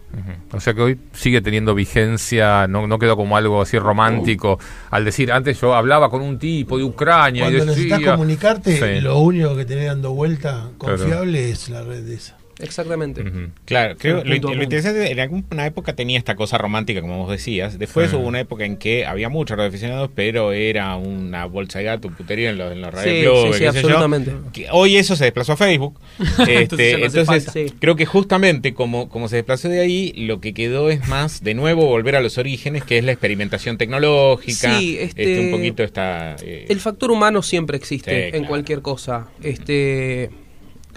O sea que hoy sigue teniendo vigencia, no, no quedó como algo así romántico. Al decir, antes yo hablaba con un tipo de Ucrania Cuando y necesitas decía... comunicarte, Sí. lo único que tenés dando vuelta Claro. confiable es la red de esa. Exactamente. Claro, creo lo, lo interesante en alguna época tenía esta cosa romántica, como vos decías. Después hubo una época en que había muchos radioaficionados, pero era una bolsa de gato, putería en los, en los Sí, sí, sí, absolutamente. Que hoy eso se desplazó a Facebook. Este, Entonces no entonces, falta. Creo que justamente como, como se desplazó de ahí, lo que quedó es más, de nuevo, volver a los orígenes, que es la experimentación tecnológica. Sí, este- un poquito esta... eh, El factor humano siempre existe en claro. cualquier cosa. Este,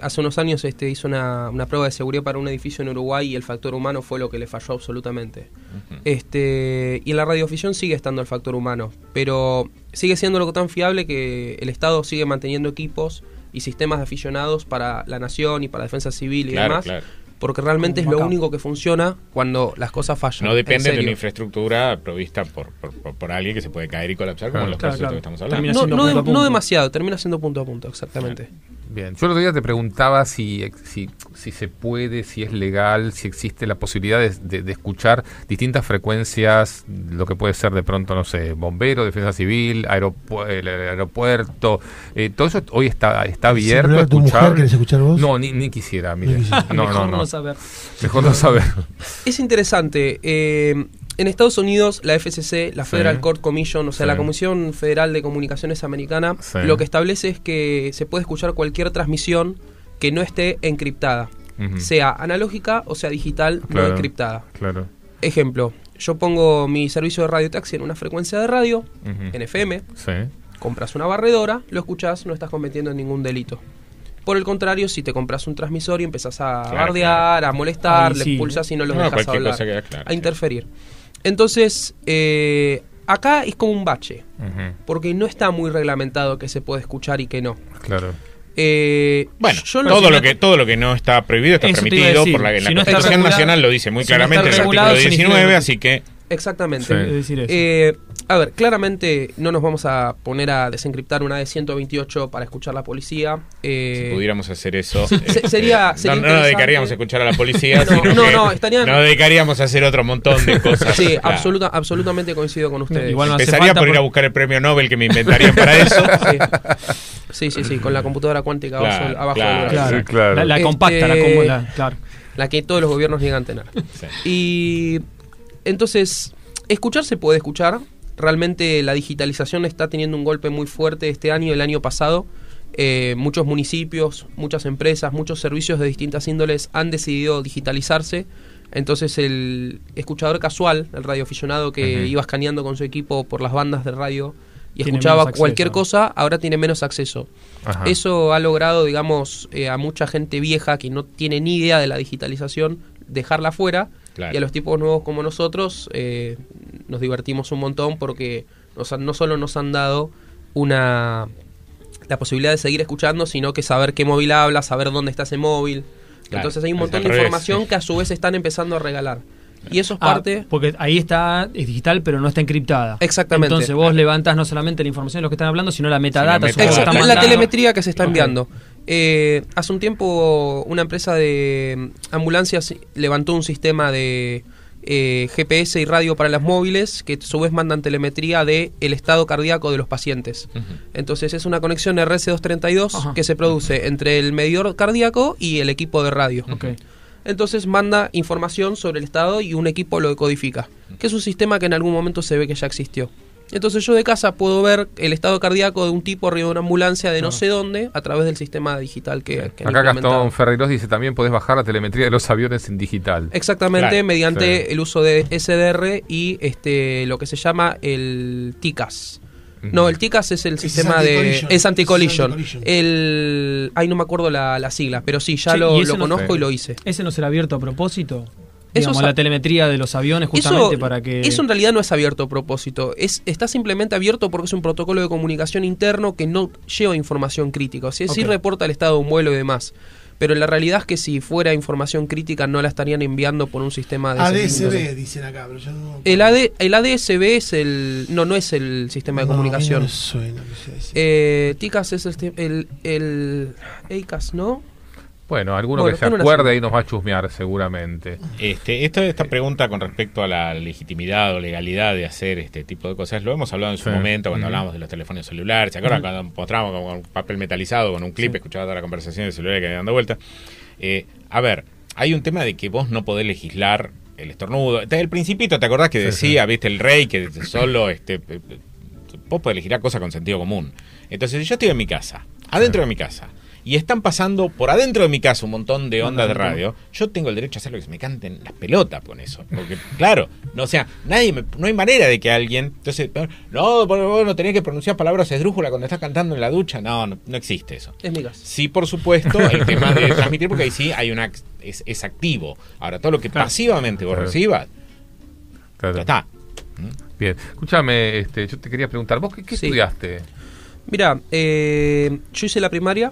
hace unos años este, hizo una, una prueba de seguridad para un edificio en Uruguay y el factor humano fue lo que le falló absolutamente. Este, y en la radioafición sigue estando el factor humano, pero sigue siendo lo tan fiable que el Estado sigue manteniendo equipos y sistemas de aficionados para la nación y para defensa civil y Claro, demás, claro. porque realmente es lo único que funciona cuando las cosas fallan. No en depende de una infraestructura provista por, por, por- por alguien que se puede caer y colapsar, como Claro. en los Claro, casos claro. que estamos hablando. No, de- no demasiado, termina siendo punto a punto, exactamente. Bien, yo el otro día te preguntaba si, si, si se puede, si es legal, si existe la posibilidad de, de- de escuchar distintas frecuencias, lo que puede ser de pronto, no sé, bombero, defensa civil, aeropu- el aeropuerto, eh, todo eso hoy está, está ¿El abierto. tu mujer escuchable. querés escuchar vos? No, ni, ni quisiera, mire. Ni quisiera. No, no, Mejor no. no saber. Mejor no saber. Es interesante. eh, en Estados Unidos, la FCC, la Sí. Federal Court Commission, o sea, Sí. la Comisión Federal de Comunicaciones Americana, Sí. lo que establece es que se puede escuchar cualquier transmisión que no esté encriptada, sea analógica o sea digital Claro. no encriptada. Claro. Ejemplo, yo pongo mi servicio de radio taxi en una frecuencia de radio, Ujú. en FM, Sí. compras una barredora, lo escuchás, no estás cometiendo ningún delito. Por el contrario, si te compras un transmisor y empezás a Claro, bardear, a molestar, le expulsas y no los No, dejas hablar, cosa a interferir. Entonces, eh, acá es como un bache, porque no está muy reglamentado que se puede escuchar y que no. Claro. Eh, Bueno, yo lo- todo lo que todo lo que no está prohibido está permitido por la, la Si no Constitución Nacional lo dice muy si no está claramente en el artículo significa 19, que- así que Exactamente. Sí. Es decir eso. Eh, a ver, claramente no nos vamos a poner a desencriptar una de 128 para escuchar la policía. Eh, si pudiéramos hacer eso, Se- este, sería- no- sería no, nos dedicaríamos a escuchar a la policía, No, sino no, que no, estarían- nos dedicaríamos a hacer otro montón de cosas. Sí, Claro. absoluta, absolutamente coincido con ustedes. Igual no Empezaría por ir a buscar el premio Nobel que me inventarían para eso. Sí. sí, sí, sí, con la computadora cuántica Claro, abajo, abajo claro. del brazo. Claro. Sí, claro. La, la Este- compacta, la, como- la- claro. la que todos los gobiernos niegan tener. Sí. Y entonces, escuchar se puede escuchar. Realmente la digitalización está teniendo un golpe muy fuerte este año y el año pasado. Eh, muchos municipios, muchas empresas, muchos servicios de distintas índoles han decidido digitalizarse. Entonces el escuchador casual, el radioaficionado que iba escaneando con su equipo por las bandas de radio y Tiene escuchaba cualquier cosa, ahora tiene menos acceso. Ajá. Eso ha logrado, digamos, eh, a mucha gente vieja que no tiene ni idea de la digitalización, dejarla fuera. Claro. Y a los tipos nuevos como nosotros eh, nos divertimos un montón porque nos han- no solo nos han dado una la posibilidad de seguir escuchando, sino que saber qué móvil habla, saber dónde está ese móvil. Claro, Entonces hay un montón de revés, información sí. que a su vez están empezando a regalar. Y eso es Ah, parte... porque ahí está, es digital, pero no está encriptada. Exactamente. Entonces vos levantas no solamente la información de lo que están hablando, sino la metadata. Sí, la metadata. Exacto, la telemetría que se está enviando. Eh, hace un tiempo una empresa de mm, ambulancias levantó un sistema de eh, GPS y radio para las móviles que a su vez mandan telemetría de el estado cardíaco de los pacientes. Entonces es una conexión RS232 Ajá. que se produce entre el medidor cardíaco y el equipo de radio. Entonces manda información sobre el estado y un equipo lo decodifica, que es un sistema que en algún momento se ve que ya existió. Entonces yo de casa puedo ver el estado cardíaco de un tipo arriba de una ambulancia de no sé dónde a través del sistema digital que, que Acá. Gastón Ferreiros dice también podés bajar la telemetría de los aviones en digital. Exactamente, Claro. mediante Sí. el uso de SDR y este lo que se llama el TICAS. No, el TICAS es el es sistema de... Es anti-collision. Anti-collision. El... Ay, no me acuerdo la, la sigla, pero sí, ya Sí, lo, lo no- conozco y lo hice. ¿Ese no será abierto a propósito? Eso Digamos, la telemetría de los aviones justamente para que... Eso en realidad no es abierto a propósito. Es, está simplemente abierto porque es un protocolo de comunicación interno que no lleva información crítica. O sea, sí reporta el estado de un vuelo y demás. Pero la realidad es que si fuera información crítica no la estarían enviando por un sistema de... ADSB, dicen acá, pero yo no. El, AD, el ADSB es el... No, no es el sistema de No, a mí no comunicación. me suena que sea ese. Eh, TICAS es el, el, el EICAS, ¿no? Bueno, alguno Bueno, que se acuerde ahí nos va a chusmear seguramente. Este, esta, esta pregunta con respecto a la legitimidad o legalidad de hacer este tipo de cosas, lo hemos hablado en su Sí. momento cuando Ujú. hablábamos de los teléfonos celulares. ¿Se acuerdan cuando mostrábamos con un papel metalizado, con un clip, escuchaba toda la conversación del celular que dando vuelta? Eh, a ver, hay un tema de que vos no podés legislar el estornudo. Desde el principito, ¿te acordás que Sí, decía, viste, el rey, que solo este, pe- pe- vos podés legislar cosas con sentido común? Entonces, si yo estoy en mi casa, adentro de mi casa, y están pasando por adentro de mi casa un montón de ondas de radio, yo tengo el derecho a hacer lo que se me canten las pelotas con eso. Porque, claro, no, o sea, nadie me- no hay manera de que alguien. Entonces, no, pero vos no tenés que pronunciar palabras esdrújulas cuando estás cantando en la ducha. No, no, no existe eso. Es mi casa. Sí, por supuesto, el tema de transmitir, porque ahí sí hay una es, es activo. Ahora, todo lo que Claro. pasivamente vos Claro. recibas, Claro. ya está. Bien, escúchame, este, yo te quería preguntar, ¿vos qué, qué Sí. estudiaste? Mira, eh, yo hice la primaria,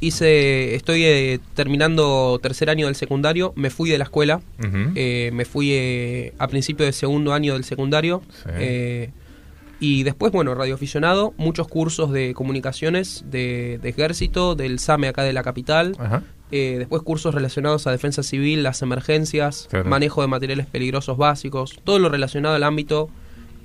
hice, estoy eh, terminando tercer año del secundario, me fui de la escuela, eh, me fui eh, a principio del segundo año del secundario Sí. eh, y después, bueno, radioaficionado, muchos cursos de comunicaciones de, de ejército, del SAME acá de la capital, eh, después cursos relacionados a defensa civil, las emergencias, manejo de materiales peligrosos básicos, todo lo relacionado al ámbito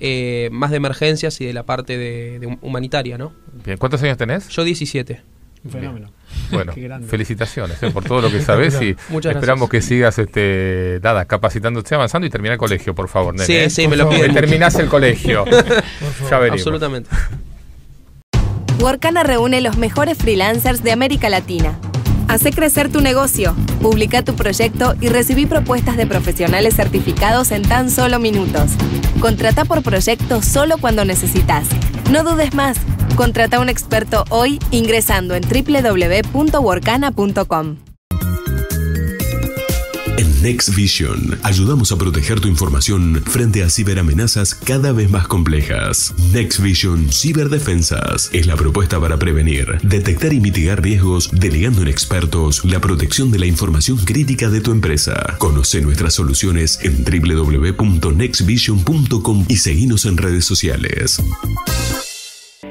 eh, más de emergencias y de la parte de, de hum- humanitaria, ¿no? Bien, ¿cuántos años tenés? Yo 17. Un fenómeno. Bueno, felicitaciones eh, por todo lo que sabes y Muchas esperamos gracias. que sigas este, nada, capacitándote, avanzando y terminar el colegio, por favor, nene, Sí, ¿eh? sí, me lo piden. terminás el colegio. ya venimos. Absolutamente. Workana reúne los mejores freelancers de América Latina. Hace crecer tu negocio, publica tu proyecto y recibí propuestas de profesionales certificados en tan solo minutos. Contrata por proyecto solo cuando necesitas. No dudes más. Contrata a un experto hoy ingresando en www.workana.com. En Next Vision ayudamos a proteger tu información frente a ciberamenazas cada vez más complejas. Next Vision Ciberdefensas es la propuesta para prevenir, detectar y mitigar riesgos, delegando en expertos la protección de la información crítica de tu empresa. Conoce nuestras soluciones en www.nextvision.com y seguinos en redes sociales.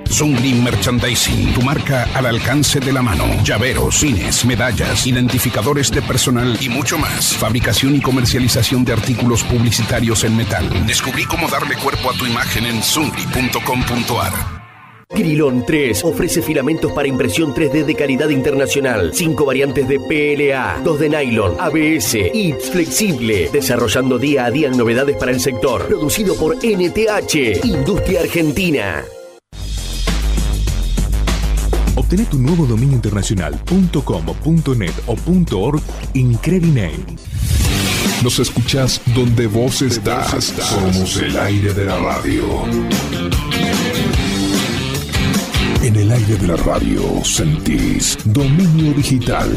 Zungli Merchandising, tu marca al alcance de la mano. Llaveros, pines, medallas, identificadores de personal y mucho más. Fabricación y comercialización de artículos publicitarios en metal. Descubrí cómo darle cuerpo a tu imagen en zungli.com.ar. Grilón 3 ofrece filamentos para impresión 3D de calidad internacional. Cinco variantes de PLA, dos de nylon, ABS y flexible. Desarrollando día a día novedades para el sector. Producido por NTH, Industria Argentina. Obtené tu nuevo dominio internacional .com, .net o .org Incrediname. Nos escuchás donde vos estás. Somos el aire de la radio. En el aire de la radio sentís dominio digital.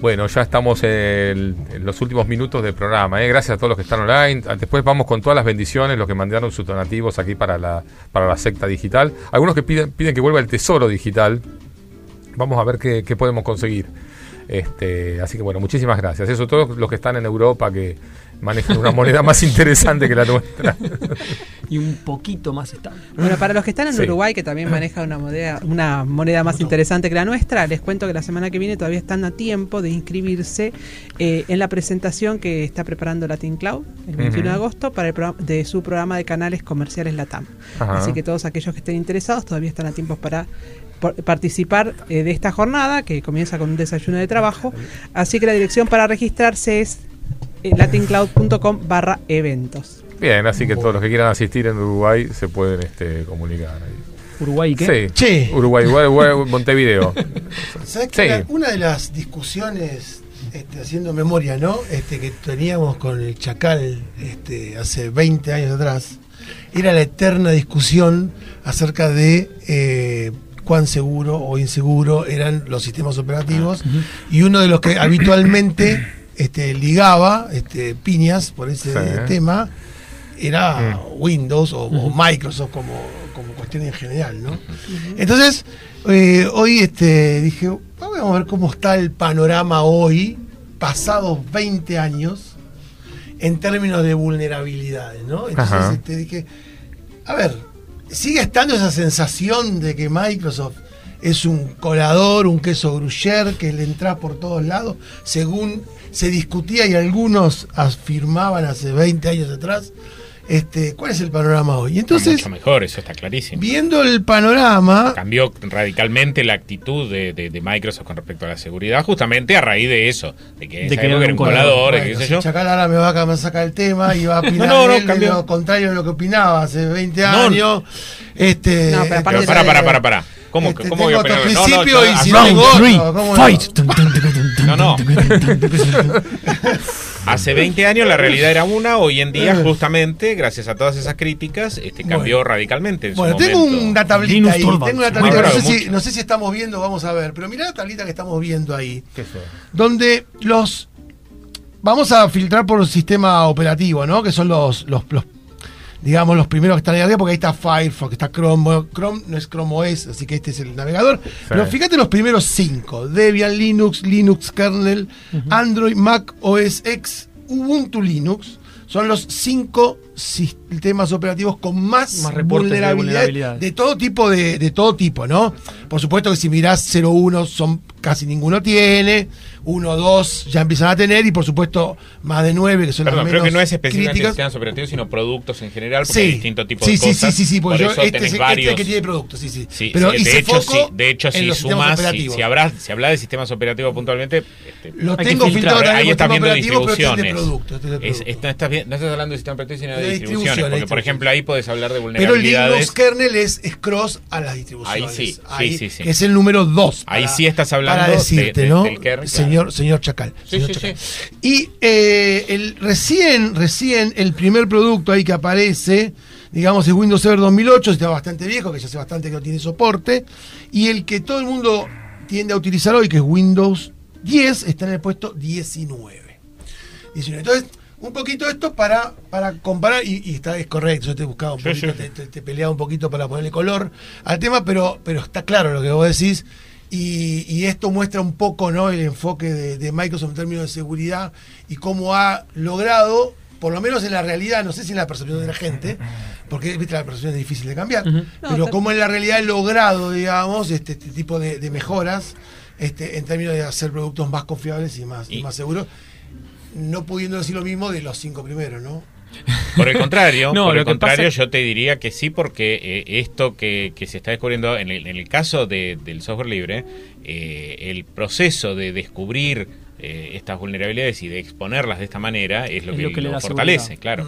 Bueno, ya estamos en, los últimos minutos del programa. ¿eh? Gracias a todos los que están online. Ah, Después vamos con todas las bendiciones, los que mandaron sus donativos aquí para la, para la secta digital. Algunos que piden, piden que vuelva el tesoro digital. Vamos a ver qué, qué podemos conseguir. Este, así que bueno, muchísimas gracias. Eso, todos los que están en Europa que, manejan una moneda más interesante que la nuestra. y un poquito más estable. Bueno, para los que están en Sí. Uruguay, que también maneja una moneda, una moneda más interesante que la nuestra, les cuento que la semana que viene todavía están a tiempo de inscribirse eh, en la presentación que está preparando Latin Cloud el 21 de agosto para el de su programa de canales comerciales Latam. Ajá. Así que todos aquellos que estén interesados todavía están a tiempo para participar eh, de esta jornada que comienza con un desayuno de trabajo. Así que la dirección para registrarse es latincloud.com barra eventos. Bien, así que todos los que quieran asistir en Uruguay se pueden este, comunicar. ahí. ¿Uruguay qué? Sí. Che. Uruguay, Uruguay, Uruguay, Montevideo. ¿Sabes que Sí. una de las discusiones, este, haciendo memoria, ¿no? Este, que teníamos con el Chacal este, hace 20 años atrás, era la eterna discusión acerca de eh, cuán seguro o inseguro eran los sistemas operativos. Y uno de los que habitualmente este, ligaba este, piñas por ese Sí. tema era Mm. Windows o, o Microsoft como, como cuestión en general, ¿no? Entonces, eh, hoy este, dije, vamos a ver cómo está el panorama hoy, pasados 20 años, en términos de vulnerabilidades, ¿no? Entonces este, dije, a ver, sigue estando esa sensación de que Microsoft es un colador, un queso gruyere que le entra por todos lados, según se discutía y algunos afirmaban hace 20 años atrás, este, ¿cuál es el panorama hoy? Entonces, mucho mejor, eso está clarísimo. viendo el panorama, Cambió radicalmente la actitud de, de- de Microsoft con respecto a la seguridad, justamente a raíz de eso, de que De que era un colador, Bueno, qué sé si yo. Chacal ahora me va a sacar el tema y va a opinar No, no, él cambió. lo contrario de lo que opinaba hace 20 No. años. Este, No, pero este, Pero para, para, para, para. ¿Cómo, este, cómo voy a No, no, yo- y si otro, ¿cómo no? No, no. Hace 20 años la realidad era una, hoy en día, justamente, gracias a todas esas críticas, este cambió Bueno. radicalmente en su Bueno, tengo una tablita ahí. Torvalds. Tengo una Ha tablita, no, sé si, mucho. no sé si estamos viendo, vamos a ver. Pero mirá la tablita que estamos viendo ahí. ¿Qué fue? Donde los. Vamos a filtrar por un sistema operativo, ¿no? Que son los, los, los, digamos, los primeros que están ahí arriba, porque ahí está Firefox, está Chrome. Chrome no es Chrome OS, así que este es el navegador. Pero fíjate los primeros cinco: Debian, Linux, Linux kernel, Android, Mac OS X, Ubuntu Linux. Son los cinco sistemas operativos con más, Más reportes de de todo tipo de, de todo tipo, ¿no? Por supuesto que si mirás 01 son casi ninguno tiene, 1, 2 ya empiezan a tener y por supuesto más de 9 que son Perdón, las creo menos que no es específicamente críticas. sistemas operativos, sino productos en general, porque Sí. hay distintos tipos sí, de sí, cosas. sí, sí, sí, porque Por yo, eso este, tenés es, este varios. el que tiene productos, sí, sí. Sí, Pero de hecho, foco sí, de hecho, en si los sumas, si, si, habrás, si hablas de sistemas operativos puntualmente, este, Lo Hay que tengo filtrar. filtrado también ahí estás viendo este de distribuciones. producto, este es de Es- producto. es- no, estás, no estás hablando de sistema operativo, sino de, De distribuciones. distribuciones, Porque, por ejemplo, ahí podés hablar de Pero vulnerabilidades. Linux kernel es, cross a las distribuciones. Ahí sí, sí, Ahí, sí, sí. Que es el número 2. Ahí sí estás hablando Para de- decirte, de- ¿no? del kernel, señor, claro. señor Chacal. Sí, señor sí, Chacal. sí. Y eh, el, recién, recién, el primer producto ahí que aparece, digamos, es Windows Server 2008, está bastante viejo, que ya hace bastante que no tiene soporte. Y el que todo el mundo tiende a utilizar hoy, que es Windows 10, está en el puesto 19. 19. Entonces, un poquito esto para, para comparar, y, y está, es correcto, yo te he buscado un Sí, poquito, sí. te, te, te peleaba un poquito para ponerle color al tema, pero, pero está claro lo que vos decís. Y, y esto muestra un poco ¿no? el enfoque de, de Microsoft en términos de seguridad y cómo ha logrado, por lo menos en la realidad, no sé si en la percepción de la gente, porque viste la percepción es difícil de cambiar, pero No, cómo en la realidad ha logrado, digamos, este, este tipo de, de mejoras este, en términos de hacer productos más confiables y más, y Y- más seguros, no pudiendo decir lo mismo de los cinco primeros, ¿no? Por el contrario, No, por lo el contrario pasa- yo te diría que sí, porque eh, esto que, que se está descubriendo en el, en el caso de- del software libre, eh, el proceso de descubrir eh, estas vulnerabilidades y de exponerlas de esta manera es lo Es que, lo que le lo da fortalece, seguridad. claro.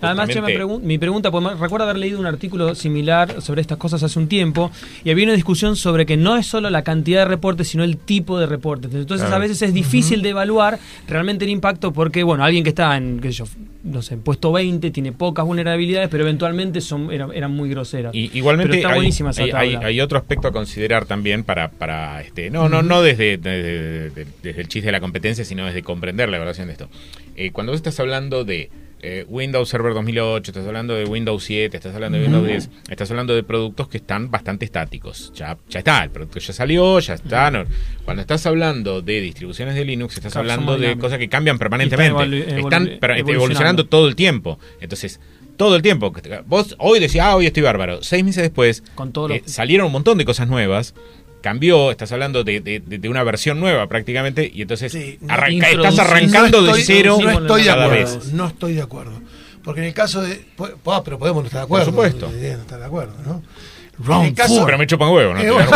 Además, yo me pregun- mi pregunta, pues, recuerdo haber leído un artículo similar sobre estas cosas hace un tiempo y había una discusión sobre que no es solo la cantidad de reportes, sino el tipo de reportes. Entonces, Claro. a veces es difícil de evaluar realmente el impacto porque, bueno, alguien que está en, qué sé yo, no sé, en puesto 20 tiene pocas vulnerabilidades, pero eventualmente son eran, eran muy groseras. Y, igualmente Pero está hay, buenísima esa hay, hay- tabla. hay otro aspecto a considerar también para, para este no no no desde, desde, desde el chiste de la competencia sino desde comprender la evaluación de esto Eh, cuando vos estás hablando de eh, Windows Server 2008, estás hablando de Windows 7, estás hablando de Windows 10, estás hablando de productos que están bastante estáticos. Ya, ya está, el producto ya salió, ya está. no. Cuando estás hablando de distribuciones de Linux, estás hablando de cosas que cambian permanentemente. Están evolu- este, evolucionando. evolucionando todo el tiempo. Entonces, todo el tiempo. Vos hoy decías, ah, hoy estoy bárbaro. Seis meses después, Con todo lo- eh, salieron un montón de cosas nuevas. Cambió, estás hablando de, de- una versión nueva prácticamente, y entonces arranca- estás arrancando no de cero No estoy de cada acuerdo. vez. No estoy de acuerdo. Porque en el caso de. po- pero podemos no estar de acuerdo. Por supuesto. No estar de acuerdo, ¿no? Round En el caso- four. Pero me chupan huevo, ¿no? Eh, bueno,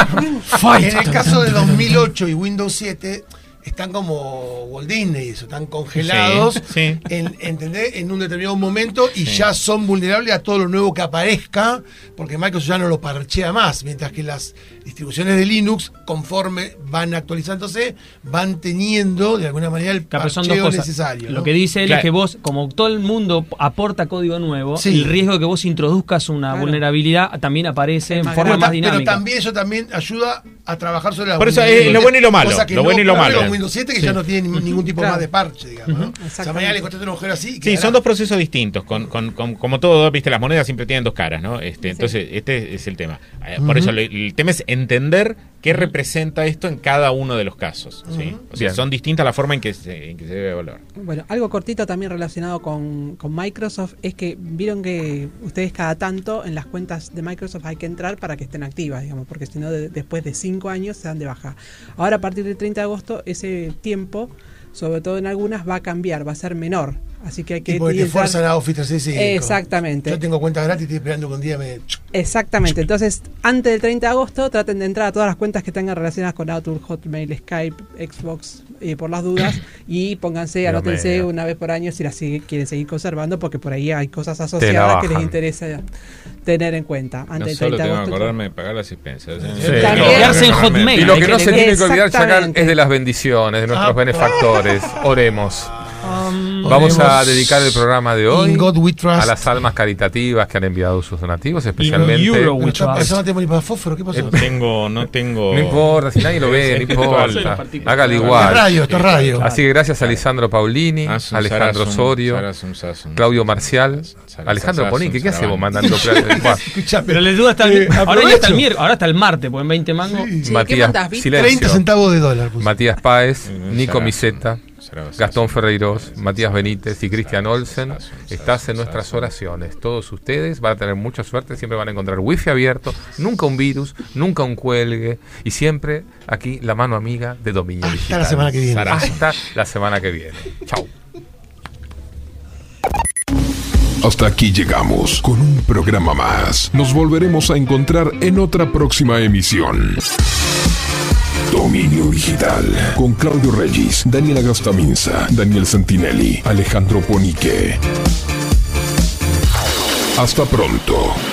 en el caso de 2008 y Windows 7 están como Walt Disney, eso, están congelados Sí, sí. En, ¿entendés? en un determinado momento y ya son vulnerables a todo lo nuevo que aparezca, porque Microsoft ya no lo parchea más, mientras que las distribuciones de Linux, conforme van actualizándose, van teniendo de alguna manera el Claro, pero son parcheo dos cosas. necesario. Lo que dice él Claro. es que vos, como todo el mundo aporta código nuevo, Sí. el riesgo de que vos introduzcas una Claro. vulnerabilidad también aparece en Pero forma más pero dinámica. también eso también ayuda a trabajar sobre la Por eso es lo bueno y lo malo, Cosa que lo no bueno y lo malo. con Windows 7 que Sí. ya no tiene ni- ningún tipo Claro. más de parche, digamos. ¿no? O sea, mañana le encontraste un agujero así. y Sí, quedará. son dos procesos distintos. Con, con- con- como todo, viste, las monedas siempre tienen dos caras, ¿no? Este, Entonces, este es el tema. Eh, Por Ujú. eso, le- el tema es entender qué representa esto en cada uno de los casos. ¿sí? O sea, Bien. son distintas la forma en que se, en que se debe evaluar. Bueno, algo cortito también relacionado con, con Microsoft es que vieron que ustedes cada tanto en las cuentas de Microsoft hay que entrar para que estén activas, digamos, porque si no de- después de cinco años se dan de baja. Ahora a partir del 30 de agosto ese tiempo, sobre todo en algunas, va a cambiar, va a ser menor. Así que hay que Y porque te fuerzan a Office 365. Exactamente. Yo tengo cuentas gratis y estoy esperando que un día me. Exactamente, entonces antes del 30 de agosto traten de entrar a todas las cuentas que tengan relacionadas con Outlook, Hotmail, Skype, Xbox, eh, por las dudas y pónganse, anótense una vez por año si las sigue- quieren seguir conservando porque por ahí hay cosas asociadas que les interesa tener en cuenta. Antes No del solo 30 de tengo que agosto. acordarme de pagar las expensas. Sí. También- Quedarse en Hotmail. Y lo que no se tiene que olvidar, Chacal, es de las bendiciones de nuestros Ah. benefactores. Oremos. Um, Vamos a dedicar el programa de hoy In God we trust. a las almas caritativas que han enviado sus donativos, especialmente. Euro we trust. persona no tengo ni para fósforo, ¿qué pasó? No tengo, no tengo. No importa, si nadie lo ve, no importa. es igual. radio, esto es radio. Así que gracias a Lisandro Paulini, Asum, Alejandro sarasum, Osorio. Claudio Marcial, Sarasum, Alejandro Ponique. ¿Qué hacemos mandando plata? Pero les duda hasta el, Eh, ahora ya aprovecho. está el miércoles, ahora está el martes, pues en 20 mangos. Sí, ¿qué Matías, mandás, Vic? silencio. 30 centavos de dólar. Matías Páez, Mm, Nico Miseta, Gastón Ferreiros, Matías Benítez y Cristian Olsen. Estás en nuestras oraciones. Todos ustedes van a tener mucha suerte, siempre van a encontrar wifi abierto, nunca un virus, nunca un cuelgue y siempre aquí la mano amiga de dominio Hasta digital. la semana que viene. Hasta la semana que viene. Chau. Hasta aquí llegamos con un programa más. Nos volveremos a encontrar en otra próxima emisión. Dominio Digital con Claudio Regis, Daniela Gastaminza, Daniel Santinelli, Alejandro Ponique. Hasta pronto.